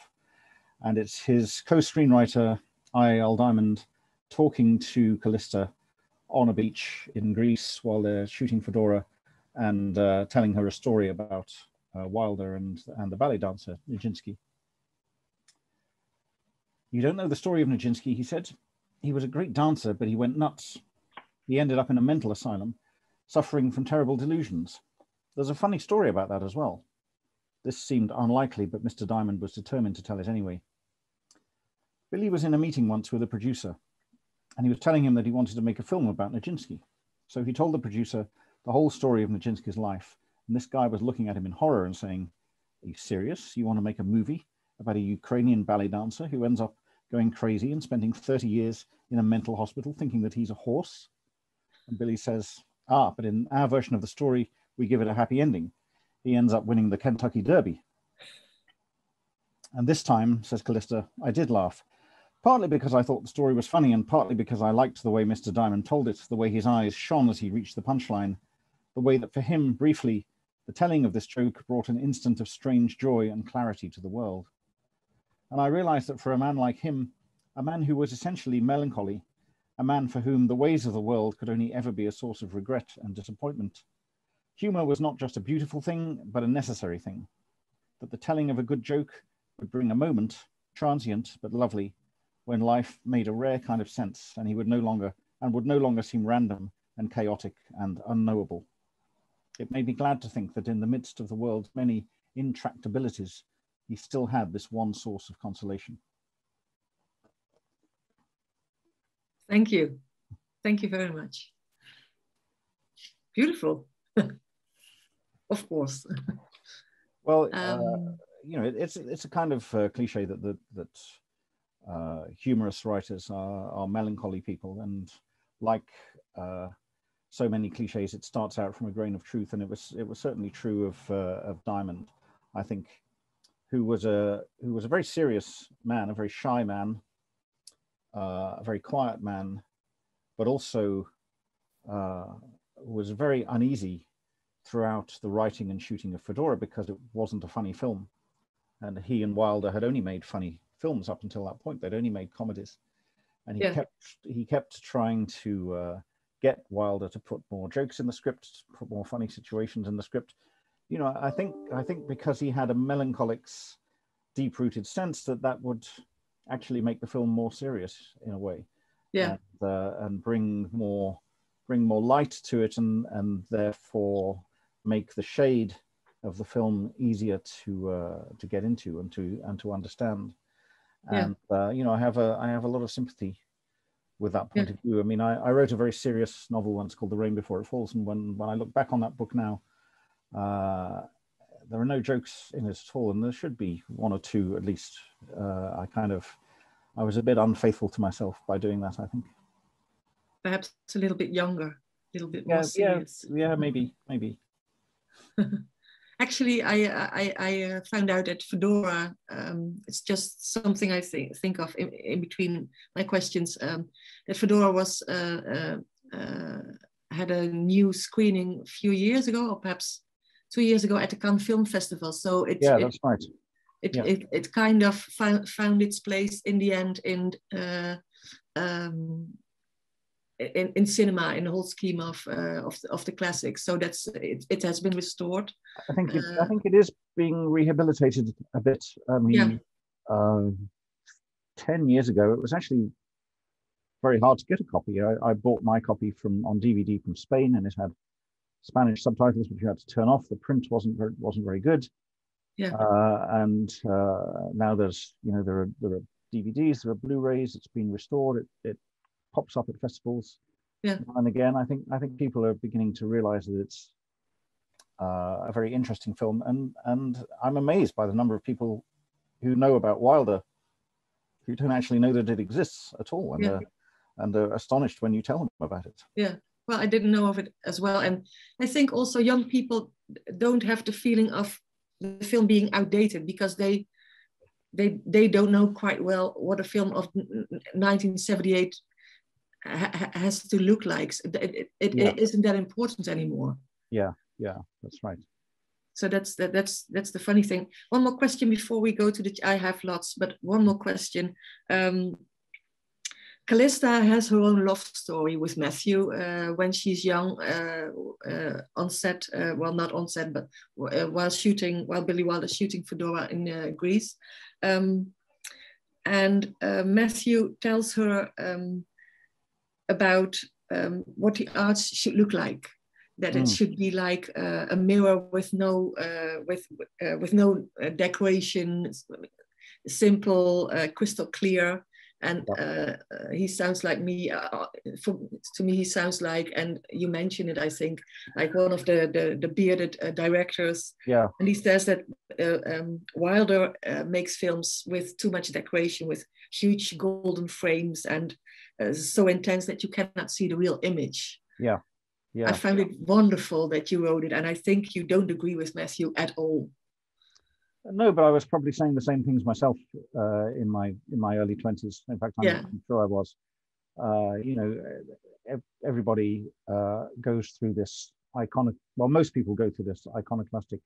and it's his co-screenwriter I. L. Diamond talking to Calista on a beach in Greece while they're shooting Fedora and uh, telling her a story about uh, Wilder and and the ballet dancer Nijinsky. You don't know the story of Nijinsky, he said. He was a great dancer, but he went nuts. He ended up in a mental asylum, suffering from terrible delusions. There's a funny story about that as well. This seemed unlikely, but Mr. Diamond was determined to tell it anyway. Billy was in a meeting once with a producer, and he was telling him that he wanted to make a film about Nijinsky. So he told the producer the whole story of Nijinsky's life, and this guy was looking at him in horror and saying, Are you serious? You want to make a movie? about a Ukrainian ballet dancer who ends up going crazy and spending 30 years in a mental hospital thinking that he's a horse. And Billy says, Ah, but in our version of the story, we give it a happy ending. He ends up winning the Kentucky Derby. And this time, says Calista, I did laugh, partly because I thought the story was funny and partly because I liked the way Mr. Diamond told it, the way his eyes shone as he reached the punchline, the way that for him, briefly, the telling of this joke brought an instant of strange joy and clarity to the world. And I realized that for a man like him, a man who was essentially melancholy, a man for whom the ways of the world could only ever be a source of regret and disappointment, humor was not just a beautiful thing, but a necessary thing. That the telling of a good joke would bring a moment, transient but lovely, when life made a rare kind of sense and he would no longer and would no longer seem random and chaotic and unknowable. It made me glad to think that in the midst of the world's many intractabilities, he still had this one source of consolation. Thank you. Thank you very much. Beautiful. of course. well, uh, um, uh, you know, it, it's it's a kind of uh, cliche that that, that uh, humorous writers are, are melancholy people, and like uh, so many cliches, it starts out from a grain of truth, and it was it was certainly true of uh, of Diamond, I think, who was a who was a very serious man, a very shy man, a very quiet man, but also was very uneasy throughout the writing and shooting of Fedora because it wasn't a funny film. And he and Wilder had only made funny films up until that point. They'd only made comedies. And he yeah. kept he kept trying to uh, get Wilder to put more jokes in the script, put more funny situations in the script. You know, I think I think because he had a melancholic, deep-rooted sense that that would actually make the film more serious in a way. Yeah. And, uh, and bring more bring more light to it and and therefore make the shade of the film easier to uh, to get into and to and to understand. And yeah. uh, you know, I have a I have a lot of sympathy with that point yeah. of view. I mean, I, I wrote a very serious novel once called The Rain Before It Falls, and when when I look back on that book now, uh, there are no jokes in it at all, and there should be one or two at least. Uh, I kind of I was a bit unfaithful to myself by doing that. I think perhaps a little bit younger, a little bit more serious. Yeah, yeah, maybe, maybe. Actually, I I, I uh, found out that Fedora. Um, it's just something I think think of in, in between my questions. Um, that Fedora was uh, uh, uh, had a new screening a few years ago, or perhaps two years ago at the Cannes Film Festival. So it yeah, that's right. It, yeah. it, it kind of found, found its place in the end in uh, um, in, in cinema in the whole scheme of uh, of, the, of the classics. So that's it, it has been restored. I think it, uh, I think it is being rehabilitated a bit. I mean, yeah. uh, ten years ago, it was actually very hard to get a copy. I, I, bought my copy from on DVD from Spain, and it had Spanish subtitles, which you had to turn off. The print wasn't very, wasn't very good. Yeah. Uh, and uh, now there's you know there are there are DVDs, there are Blu-rays. It's been restored. It, it pops up at festivals. Yeah. And again, I think I think people are beginning to realize that it's uh, a very interesting film, and and I'm amazed by the number of people who know about Wilder who don't actually know that it exists at all, and yeah. uh, and are astonished when you tell them about it. Yeah. Well, I didn't know of it as well, and I think also young people don't have the feeling of the film being outdated because they they they don't know quite well what a film of 1978 ha has to look like. It, it, yeah. it isn't that important anymore. Yeah, yeah, that's right. So that's that, that's that's the funny thing. One more question before we go to the. I have lots, but one more question. Um, Calista has her own love story with Matthew uh, when she's young, uh, uh, on set. Uh, well, not on set, but uh, while shooting, while Billy Wilder shooting Fedora in uh, Greece. Um, and Matthew tells her um, about um, what the arts should look like. That mm. it should be like uh, a mirror with no uh, with uh, with no uh, decoration, simple, uh, crystal clear. And uh, he sounds like me. For, to me, he sounds like, and you mentioned it, I think, like one of the the, the bearded directors. Yeah. And he says that um, Wilder makes films with too much decoration, with huge golden frames and uh, so intense that you cannot see the real image. Yeah. Yeah. I found it wonderful that you wrote it, and I think you don't agree with Matthew at all. No, but I was probably saying the same things myself uh, in my in my early twenties. In fact, I'm, yeah. I'm, sure I was. Uh, you know, everybody uh, goes through this iconic. Well, most people go through this iconoclastic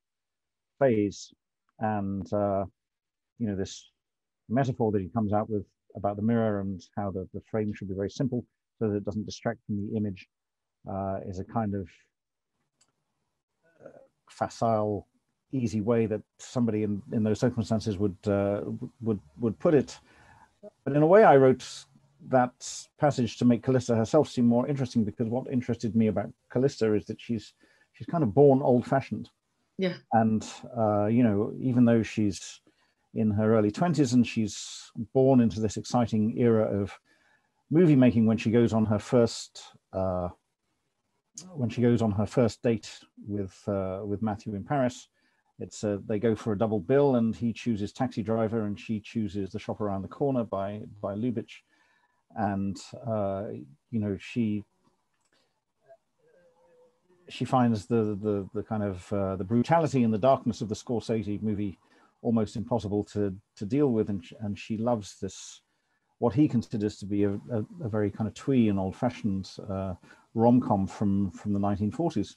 phase, and uh, you know this metaphor that he comes out with about the mirror and how the, the frame should be very simple so that it doesn't distract from the image uh, is a kind of uh, facile, easy way that somebody in, in those circumstances would uh, would would put it. But in a way, I wrote that passage to make Calista herself seem more interesting because what interested me about Calista is that she's she's kind of born old-fashioned. Yeah. And uh, you know, even though she's in her early 20s and she's born into this exciting era of movie making when she goes on her first uh, when she goes on her first date with uh, with Matthew in Paris, it's uh, they go for a double bill, and he chooses taxi driver, and she chooses the shop around the corner by by Lubitsch, and uh, you know she she finds the the the kind of uh, the brutality and the darkness of the Scorsese movie almost impossible to to deal with, and and she loves this what he considers to be a, a, a very kind of twee and old-fashioned uh, rom-com from from the 1940s,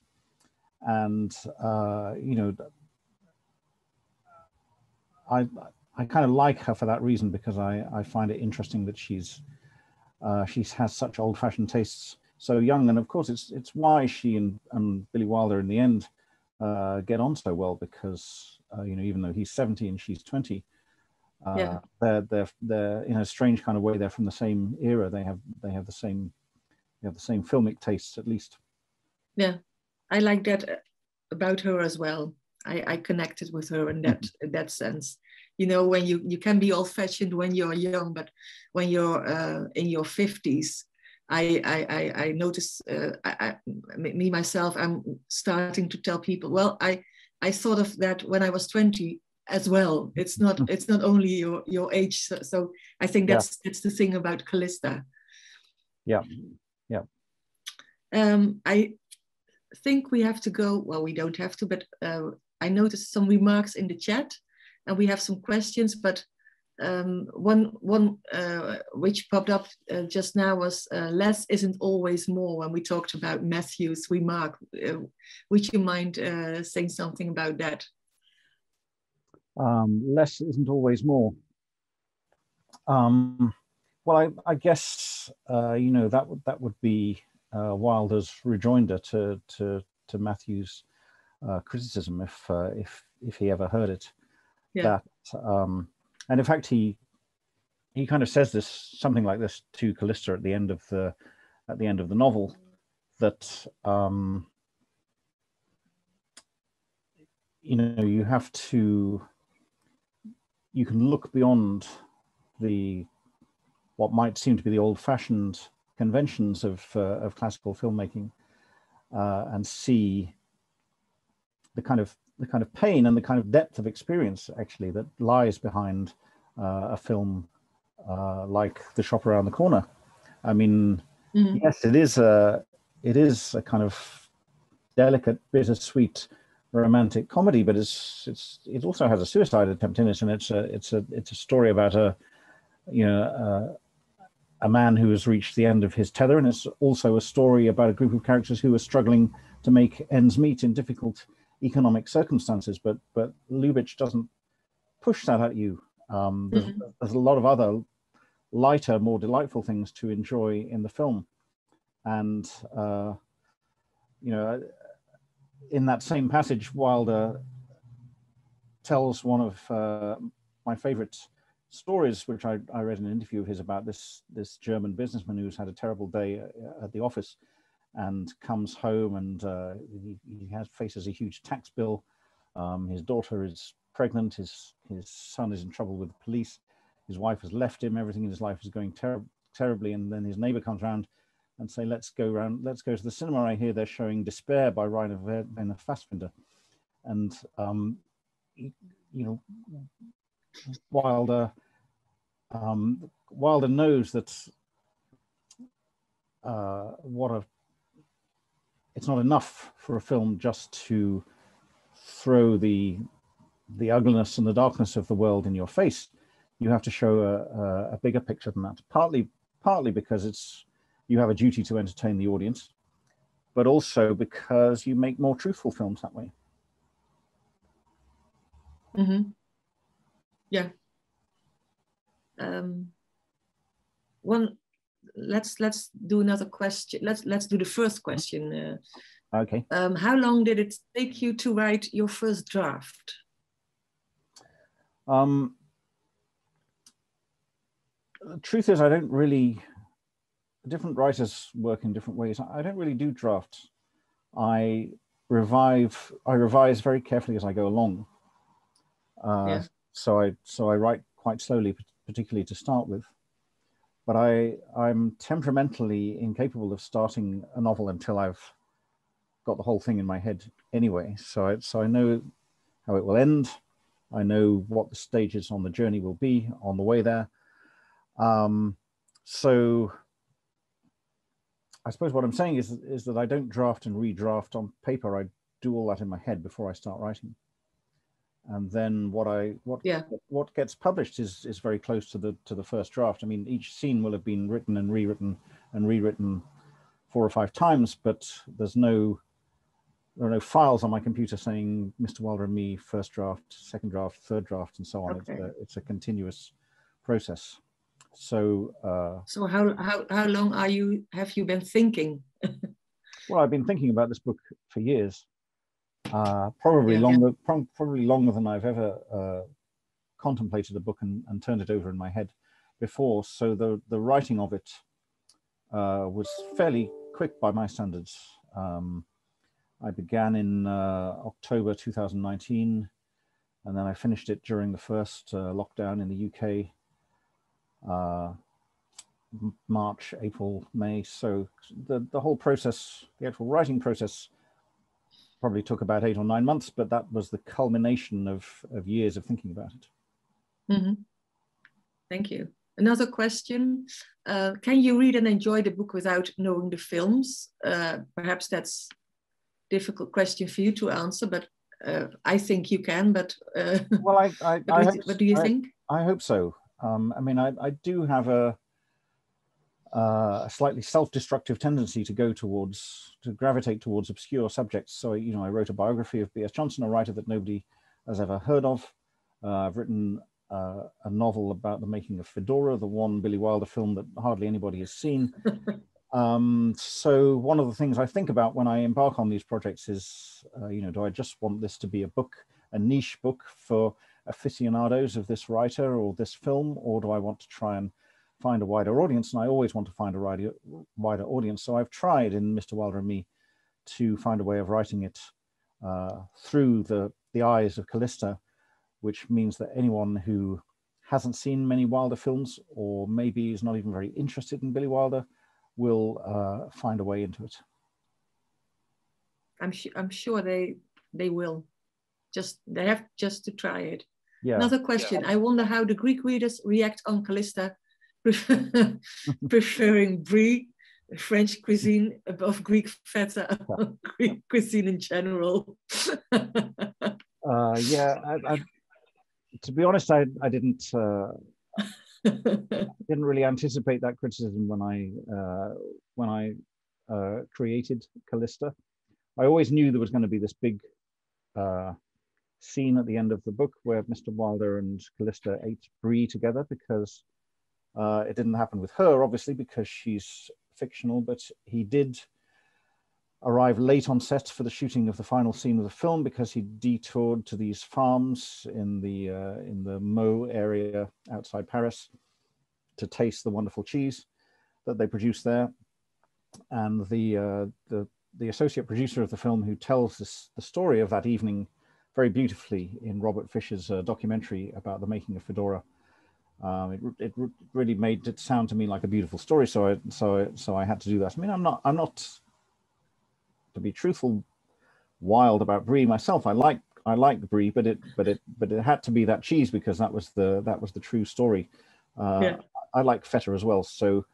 and uh, you know, I I kind of like her for that reason because I I find it interesting that she's uh, she has such old-fashioned tastes so young, and of course it's it's why she and, and Billy Wilder in the end uh, get on so well because uh, you know even though he's 70 and she's 20 uh, yeah. they're they're they're in a strange kind of way they're from the same era. They have they have the same they have the same filmic tastes at least. Yeah. I like that uh, about her as well. I i connected with her in that mm-hmm. in that sense. You know when you you can be old fashioned when you're young but when you're uh, in your 50s I, I, I, notice uh, I, I, me myself, I'm starting to tell people, well, I, I thought of that when I was 20 as well. It's not, hmm. it's not only your, your age. So, so I think that's, yeah. that's the thing about Calista. Yeah. Yeah. Um, I think we have to go, well, we don't have to, but uh, I noticed some remarks in the chat and we have some questions, but um, one one uh, which popped up uh, just now was uh, less isn't always more when we talked about Matthew's remark. Uh, would you mind uh, saying something about that? Um, less isn't always more. Um, well, I, I guess uh, you know that would that would be uh Wilder's rejoinder to to to Matthew's uh criticism if if if he ever heard it. Yeah. That um, and in fact, he he kind of says this something like this to Calista at the end of the at the end of the novel that um, you know you have to you can look beyond the what might seem to be the old-fashioned conventions of uh, of classical filmmaking uh, and see the kind of the kind of pain and the kind of depth of experience actually that lies behind uh, a film uh, like The Shop Around the Corner. I mean, mm-hmm. yes, it is a it is a kind of delicate, bittersweet, romantic comedy, but it's it's it also has a suicide attempt in it, and it's a it's a it's a story about a you know. a man who has reached the end of his tether, and it's also a story about a group of characters who are struggling to make ends meet in difficult economic circumstances, but but Lubitsch doesn't push that at you. Um, there's, mm-hmm. there's a lot of other lighter, more delightful things to enjoy in the film, and uh, you know, in that same passage, Wilder tells one of uh, my favorite stories, which I, I read in an interview of his about this this German businessman who's had a terrible day at the office and comes home and uh, he, he, has faces a huge tax bill. Um, his daughter is pregnant. His his son is in trouble with the police. His wife has left him. Everything in his life is going ter- terribly. And then his neighbor comes around and say, "Let's go around. Let's go to the cinema. I hear they're showing Despair by Rainer Werner Fassbinder." And um, you know, Wilder um, Wilder knows that uh, what a it's not enough for a film just to throw the the ugliness and the darkness of the world in your face. You have to show a, a, bigger picture than that. Partly, partly because it's you have a duty to entertain the audience, but also because you make more truthful films that way. Mm-hmm. Yeah. Um, one let's let's do another question. Let's let's do the first question. Uh, okay. Um, how long did it take you to write your first draft? Um, the truth is, I don't really. Different writers work in different ways. I don't really do drafts. I revive. I revise very carefully as I go along. Uh, yeah. So I so I write quite slowly, particularly to start with but I I'm temperamentally incapable of starting a novel until I've got the whole thing in my head anyway. So I, so I know how it will end. I know what the stages on the journey will be on the way there. Um, so I suppose what I'm saying is, is that I don't draft and redraft on paper. I do all that in my head before I start writing. And then what I what yeah. what gets published is is very close to the to the first draft. I mean, each scene will have been written and rewritten and rewritten four or five times, but there's no there are no files on my computer saying Mr. Wilder and me first draft, second draft, third draft, and so on. Okay. It's, a, it's, a, continuous process. So. Uh, so how how how long are you have you been thinking? well, I've been thinking about this book for years. Uh, probably yeah, longer, yeah. probably longer than I've ever uh, contemplated a book and, and, turned it over in my head before. So the the writing of it uh, was fairly quick by my standards. Um, I began in uh, October 2019, and then I finished it during the first uh, lockdown in the UK, uh, March, April, May. So the, the whole process, the actual writing process, probably took about eight or nine months, but that was the culmination of, of years of thinking about it. Mm-hmm. Thank you. Another question. Uh, can you read and enjoy the book without knowing the films? Uh, perhaps that's difficult question for you to answer, but uh, I think you can. But uh, well, I, I, what, I do, what do you think? I hope so. Um, I mean, I, I do have a, uh, a slightly self-destructive tendency to go towards to gravitate towards obscure subjects. So you know, I wrote a biography of B.S. Johnson, a writer that nobody has ever heard of. Uh, I've written uh, a novel about the making of Fedora, the one Billy Wilder film that hardly anybody has seen. Um, so one of the things I think about when I embark on these projects is, uh, you know, do I just want this to be a book, a niche book for aficionados of this writer or this film, or do I want to try and find a wider audience? And I always want to find a wider, wider audience. So I've tried in Mr. Wilder and Me to find a way of writing it uh, through the, the eyes of Calista, which means that anyone who hasn't seen many Wilder films or maybe is not even very interested in Billy Wilder will uh, find a way into it. I'm sure. I'm sure they they will. Just they have just to try it. Yeah. Another question. Yeah. I wonder how the Greek readers react on Calista preferring brie, French cuisine above Greek feta, yeah. Greek cuisine in general. uh, yeah, I, I, to be honest, I, I didn't uh, didn't really anticipate that criticism when I uh, when I uh, created Calista. I always knew there was going to be this big uh, scene at the end of the book where Mr. Wilder and Calista ate brie together because uh, it didn't happen with her, obviously, because she's fictional, but he did arrive late on set for the shooting of the final scene of the film because he detoured to these farms in the uh, in the Meaux area outside Paris to taste the wonderful cheese that they produce there. And the uh, the the associate producer of the film who tells this, the story of that evening very beautifully in Robert Fischer's uh, documentary about the making of Fedora. Um, it, it really made it sound to me like a beautiful story. So I, so I, so I had to do that. I mean, I'm not I'm not to be truthful, wild about brie myself. I like I like brie, but it but it but it had to be that cheese because that was the that was the true story. Uh, yeah. I like feta as well, so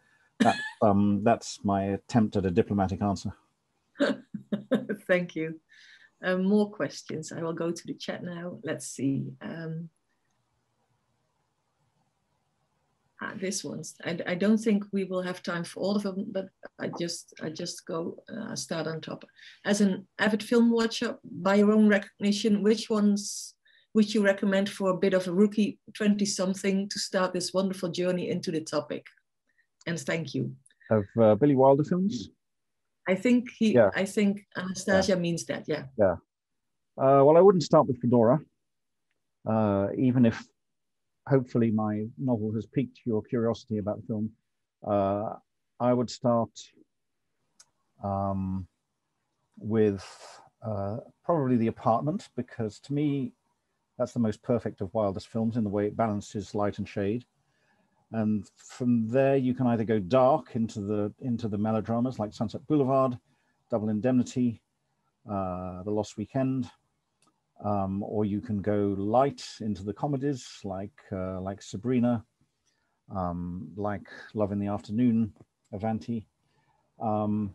that um, that's my attempt at a diplomatic answer. Thank you. Um, more questions. I will go to the chat now. Let's see. Um, uh, this one's I, I don't think we will have time for all of them but i just i just go uh, start on top. As an avid film watcher by your own recognition which ones would you recommend for a bit of a rookie 20 something to start this wonderful journey into the topic? And thank you. Of uh, billy wilder films? I think he yeah. i think anastasia yeah. means that yeah. Yeah. Uh, well i wouldn't start with fedora uh, even if hopefully my novel has piqued your curiosity about the film, uh, I would start um, with uh, probably The Apartment, because to me, that's the most perfect of Wilder's films in the way it balances light and shade. And from there, you can either go dark into the into the melodramas like Sunset Boulevard, Double Indemnity, uh, The Lost Weekend, um, or you can go light into the comedies like uh, like Sabrina, um, like Love in the Afternoon, Avanti. Um,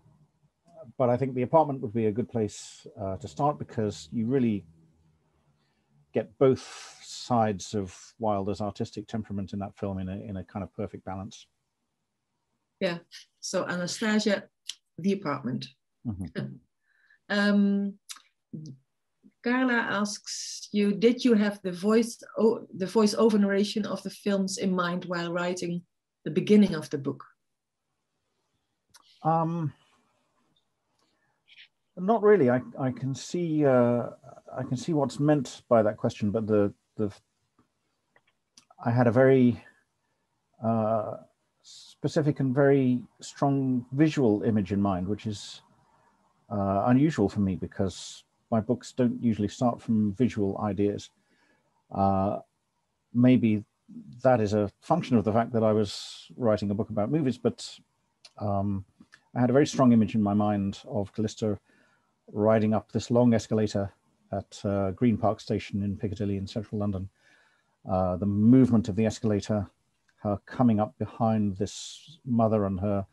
but I think the apartment would be a good place uh, to start because you really get both sides of Wilder's artistic temperament in that film in a, in a kind of perfect balance. Yeah. So Anastasia, the apartment. Mm-hmm. um, Carla asks you, did you have the voice, oh, the voice over narration of the films in mind while writing the beginning of the book? Um, not really. I, I can see uh, I can see what's meant by that question, but the the I had a very uh, specific and very strong visual image in mind, which is uh, unusual for me because my books don't usually start from visual ideas. Uh, maybe that is a function of the fact that I was writing a book about movies, but um, I had a very strong image in my mind of Calista riding up this long escalator at uh, Green Park Station in Piccadilly in central London. Uh, the movement of the escalator, her coming up behind this mother and her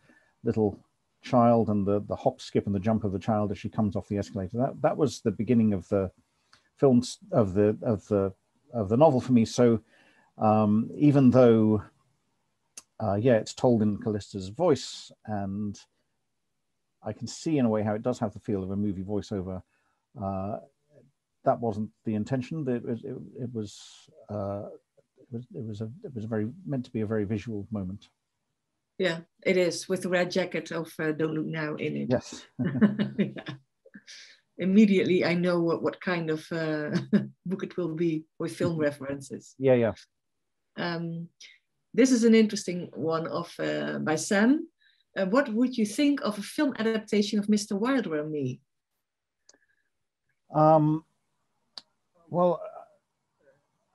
little child and the, the hop, skip, and the jump of the child as she comes off the escalator. That that was the beginning of the films of the of the of the novel for me. So um, even though, uh, yeah, it's told in Calista's voice, and I can see in a way how it does have the feel of a movie voiceover. Uh, that wasn't the intention. It was it, it was uh, it was it was a it was a very meant to be a very visual moment. Yeah, it is with the red jacket of uh, Don't Look Now in it. Yes. yeah. Immediately, I know what, what kind of uh, book it will be with film mm-hmm. references. Yeah, yeah. Um, this is an interesting one of uh, by Sam. Uh, what would you think of a film adaptation of Mr. Wilder and Me? Um, well,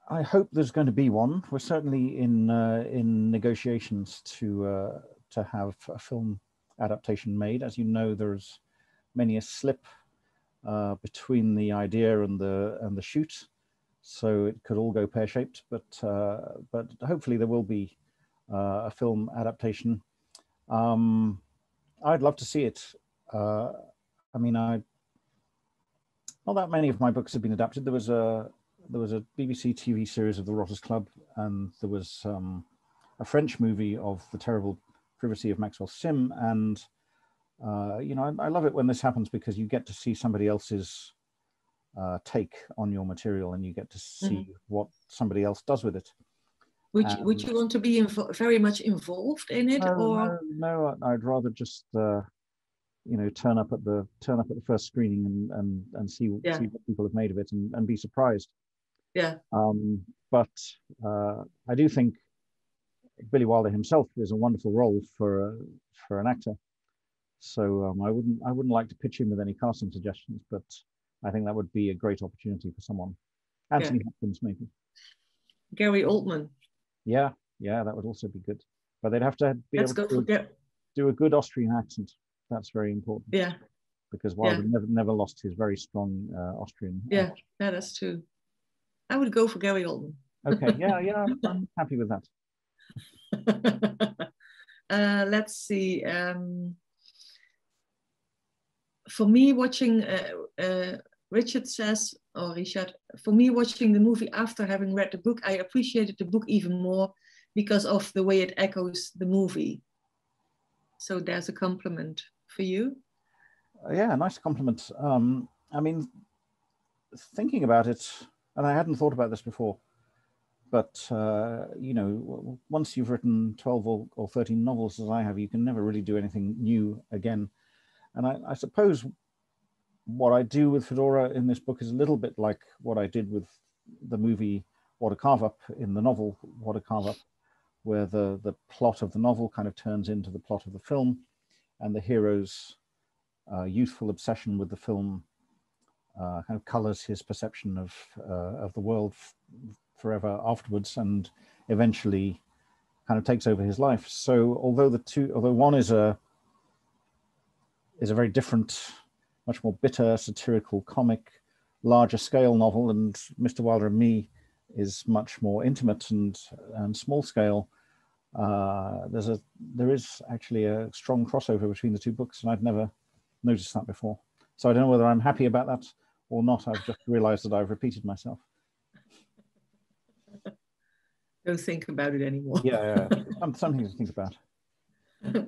I hope there's going to be one. We're certainly in uh, in negotiations to uh, to have a film adaptation made. As you know, there's many a slip uh, between the idea and the and the shoot, so it could all go pear shaped. But uh, but hopefully there will be uh, a film adaptation. Um, I'd love to see it. Uh, I mean, I not that many of my books have been adapted. There was a there was a BBC TV series of The Rotters' Club, and there was um, a French movie of the terrible privacy of Maxwell Sim. And uh, you know, I, I, love it when this happens because you get to see somebody else's uh, take on your material, and you get to see mm-hmm. what somebody else does with it. Would you, would you want to be invo- very much involved in it, no, or no, no? I'd rather just uh, you know turn up at the turn up at the first screening and and and see yeah. see what people have made of it and, and be surprised. Yeah. Um, but uh, I do think Billy Wilder himself is a wonderful role for uh, for an actor. So um, I wouldn't I wouldn't like to pitch him with any casting suggestions, but I think that would be a great opportunity for someone. Anthony yeah. Hopkins, maybe. Gary Oldman. Yeah, yeah, that would also be good. But they'd have to be Let's able to do a good Austrian accent. That's very important. Yeah. Because Wilder yeah. never never lost his very strong uh, Austrian. Yeah, accent. yeah, that's true. I would go for Gary Oldman. okay, yeah, yeah, I'm happy with that. uh, let's see. Um, for me, watching uh, uh, Richard says, or Richard, for me, watching the movie after having read the book, I appreciated the book even more because of the way it echoes the movie. So there's a compliment for you. Uh, yeah, nice compliment. Um, I mean, thinking about it, and I hadn't thought about this before, but uh, you know, once you've written 12 or, or 13 novels as I have, you can never really do anything new again. And I, I suppose what I do with Fedora in this book is a little bit like what I did with the movie What a Carve Up in the novel What a Carve Up, where the, the plot of the novel kind of turns into the plot of the film, and the hero's uh, youthful obsession with the film uh, kind of colors his perception of uh, of the world forever afterwards, and eventually kind of takes over his life. So although the two, although one is a is a very different much more bitter, satirical, comic, larger scale novel, and Mr. Wilder and Me is much more intimate and and small scale. Uh, there's a there is actually a strong crossover between the two books, and I've never noticed that before. So I don't know whether I'm happy about that or not. I've just realised that I've repeated myself. Don't think about it anymore. yeah, yeah. something to think about.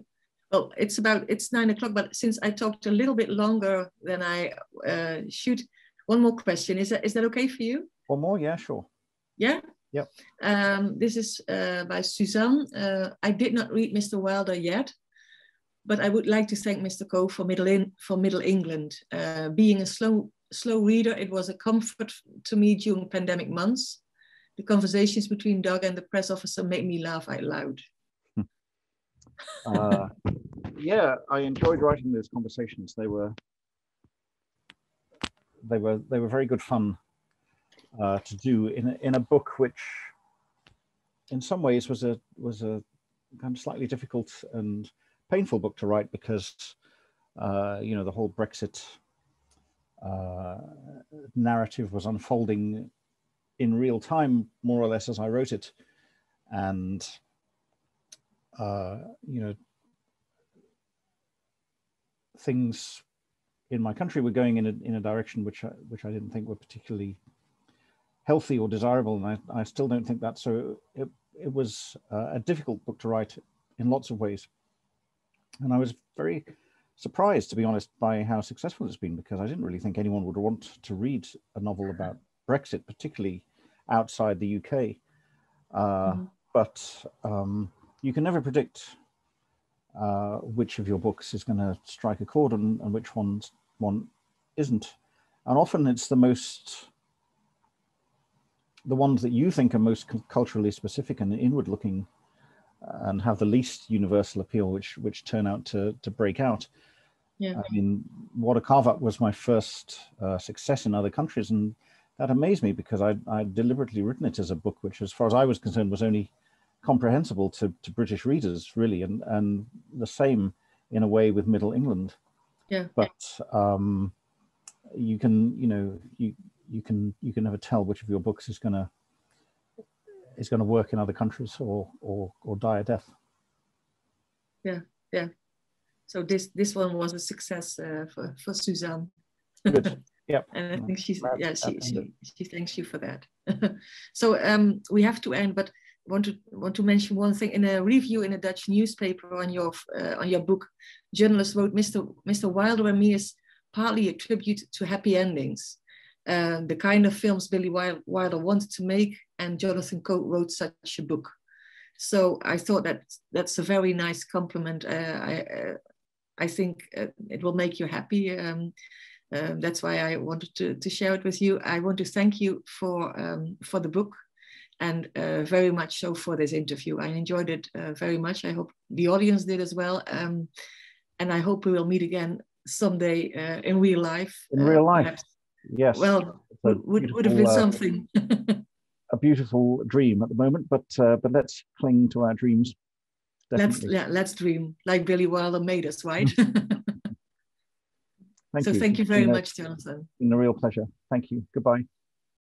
well, it's about it's nine o'clock, but since I talked a little bit longer than I uh, should, one more question. Is that is that okay for you? One more, yeah, sure. Yeah. Yep. Um, this is uh, by Suzanne. Uh, I did not read Mr. Wilder yet, but I would like to thank Mr. Coe for Middle in for Middle England. Uh, being a slow slow reader, it was a comfort to me during pandemic months. The conversations between Doug and the press officer made me laugh out loud. Uh, yeah, I enjoyed writing those conversations. They were they were they were very good fun uh, to do in a, in a book which, in some ways, was a was a kind of slightly difficult and painful book to write because uh, you know the whole Brexit uh, narrative was unfolding in real time, more or less, as I wrote it, and uh, you know things in my country were going in a, in a direction which I, which I didn't think were particularly healthy or desirable, and I, I still don't think that. So it, it was uh, a difficult book to write in lots of ways. And I was very surprised, to be honest, by how successful it's been, because I didn't really think anyone would want to read a novel about Brexit, particularly outside the UK. Uh, mm-hmm. But um, you can never predict uh, which of your books is going to strike a chord and, and which ones one isn't. And often it's the most the ones that you think are most culturally specific and inward looking uh, and have the least universal appeal which which turn out to to break out yeah i mean what a carve up was my first uh, success in other countries and that amazed me because i i deliberately written it as a book which as far as i was concerned was only comprehensible to, to british readers really and and the same in a way with middle england yeah but um you can you know you you can you can never tell which of your books is going to is going to work in other countries or or or die a death. Yeah, yeah. So this this one was a success uh, for for Suzanne. Good. Yep. and I think she's yeah she she, she thanks you for that. so um we have to end, but want to want to mention one thing in a review in a Dutch newspaper on your uh, on your book. Journalist wrote Mr. Mr. Wilder and me is partly a tribute to happy endings uh, the kind of films Billy Wilder wanted to make, and Jonathan Coe wrote such a book. So I thought that that's a very nice compliment. Uh, I, uh, I think uh, it will make you happy. Um, uh, that's why I wanted to, to share it with you. I want to thank you for um, for the book, and uh, very much so for this interview. I enjoyed it very much. I hope the audience did as well. Um, and I hope we will meet again someday in real life. In real life. Perhaps Yes. Well, would, would have been uh, something. a beautiful dream at the moment, but uh, but let's cling to our dreams. Definitely. Let's yeah, let's dream like Billy Wilder made us, right? Mm. thank so you. thank you very much, Jonathan. It's been a real pleasure. Thank you. Goodbye.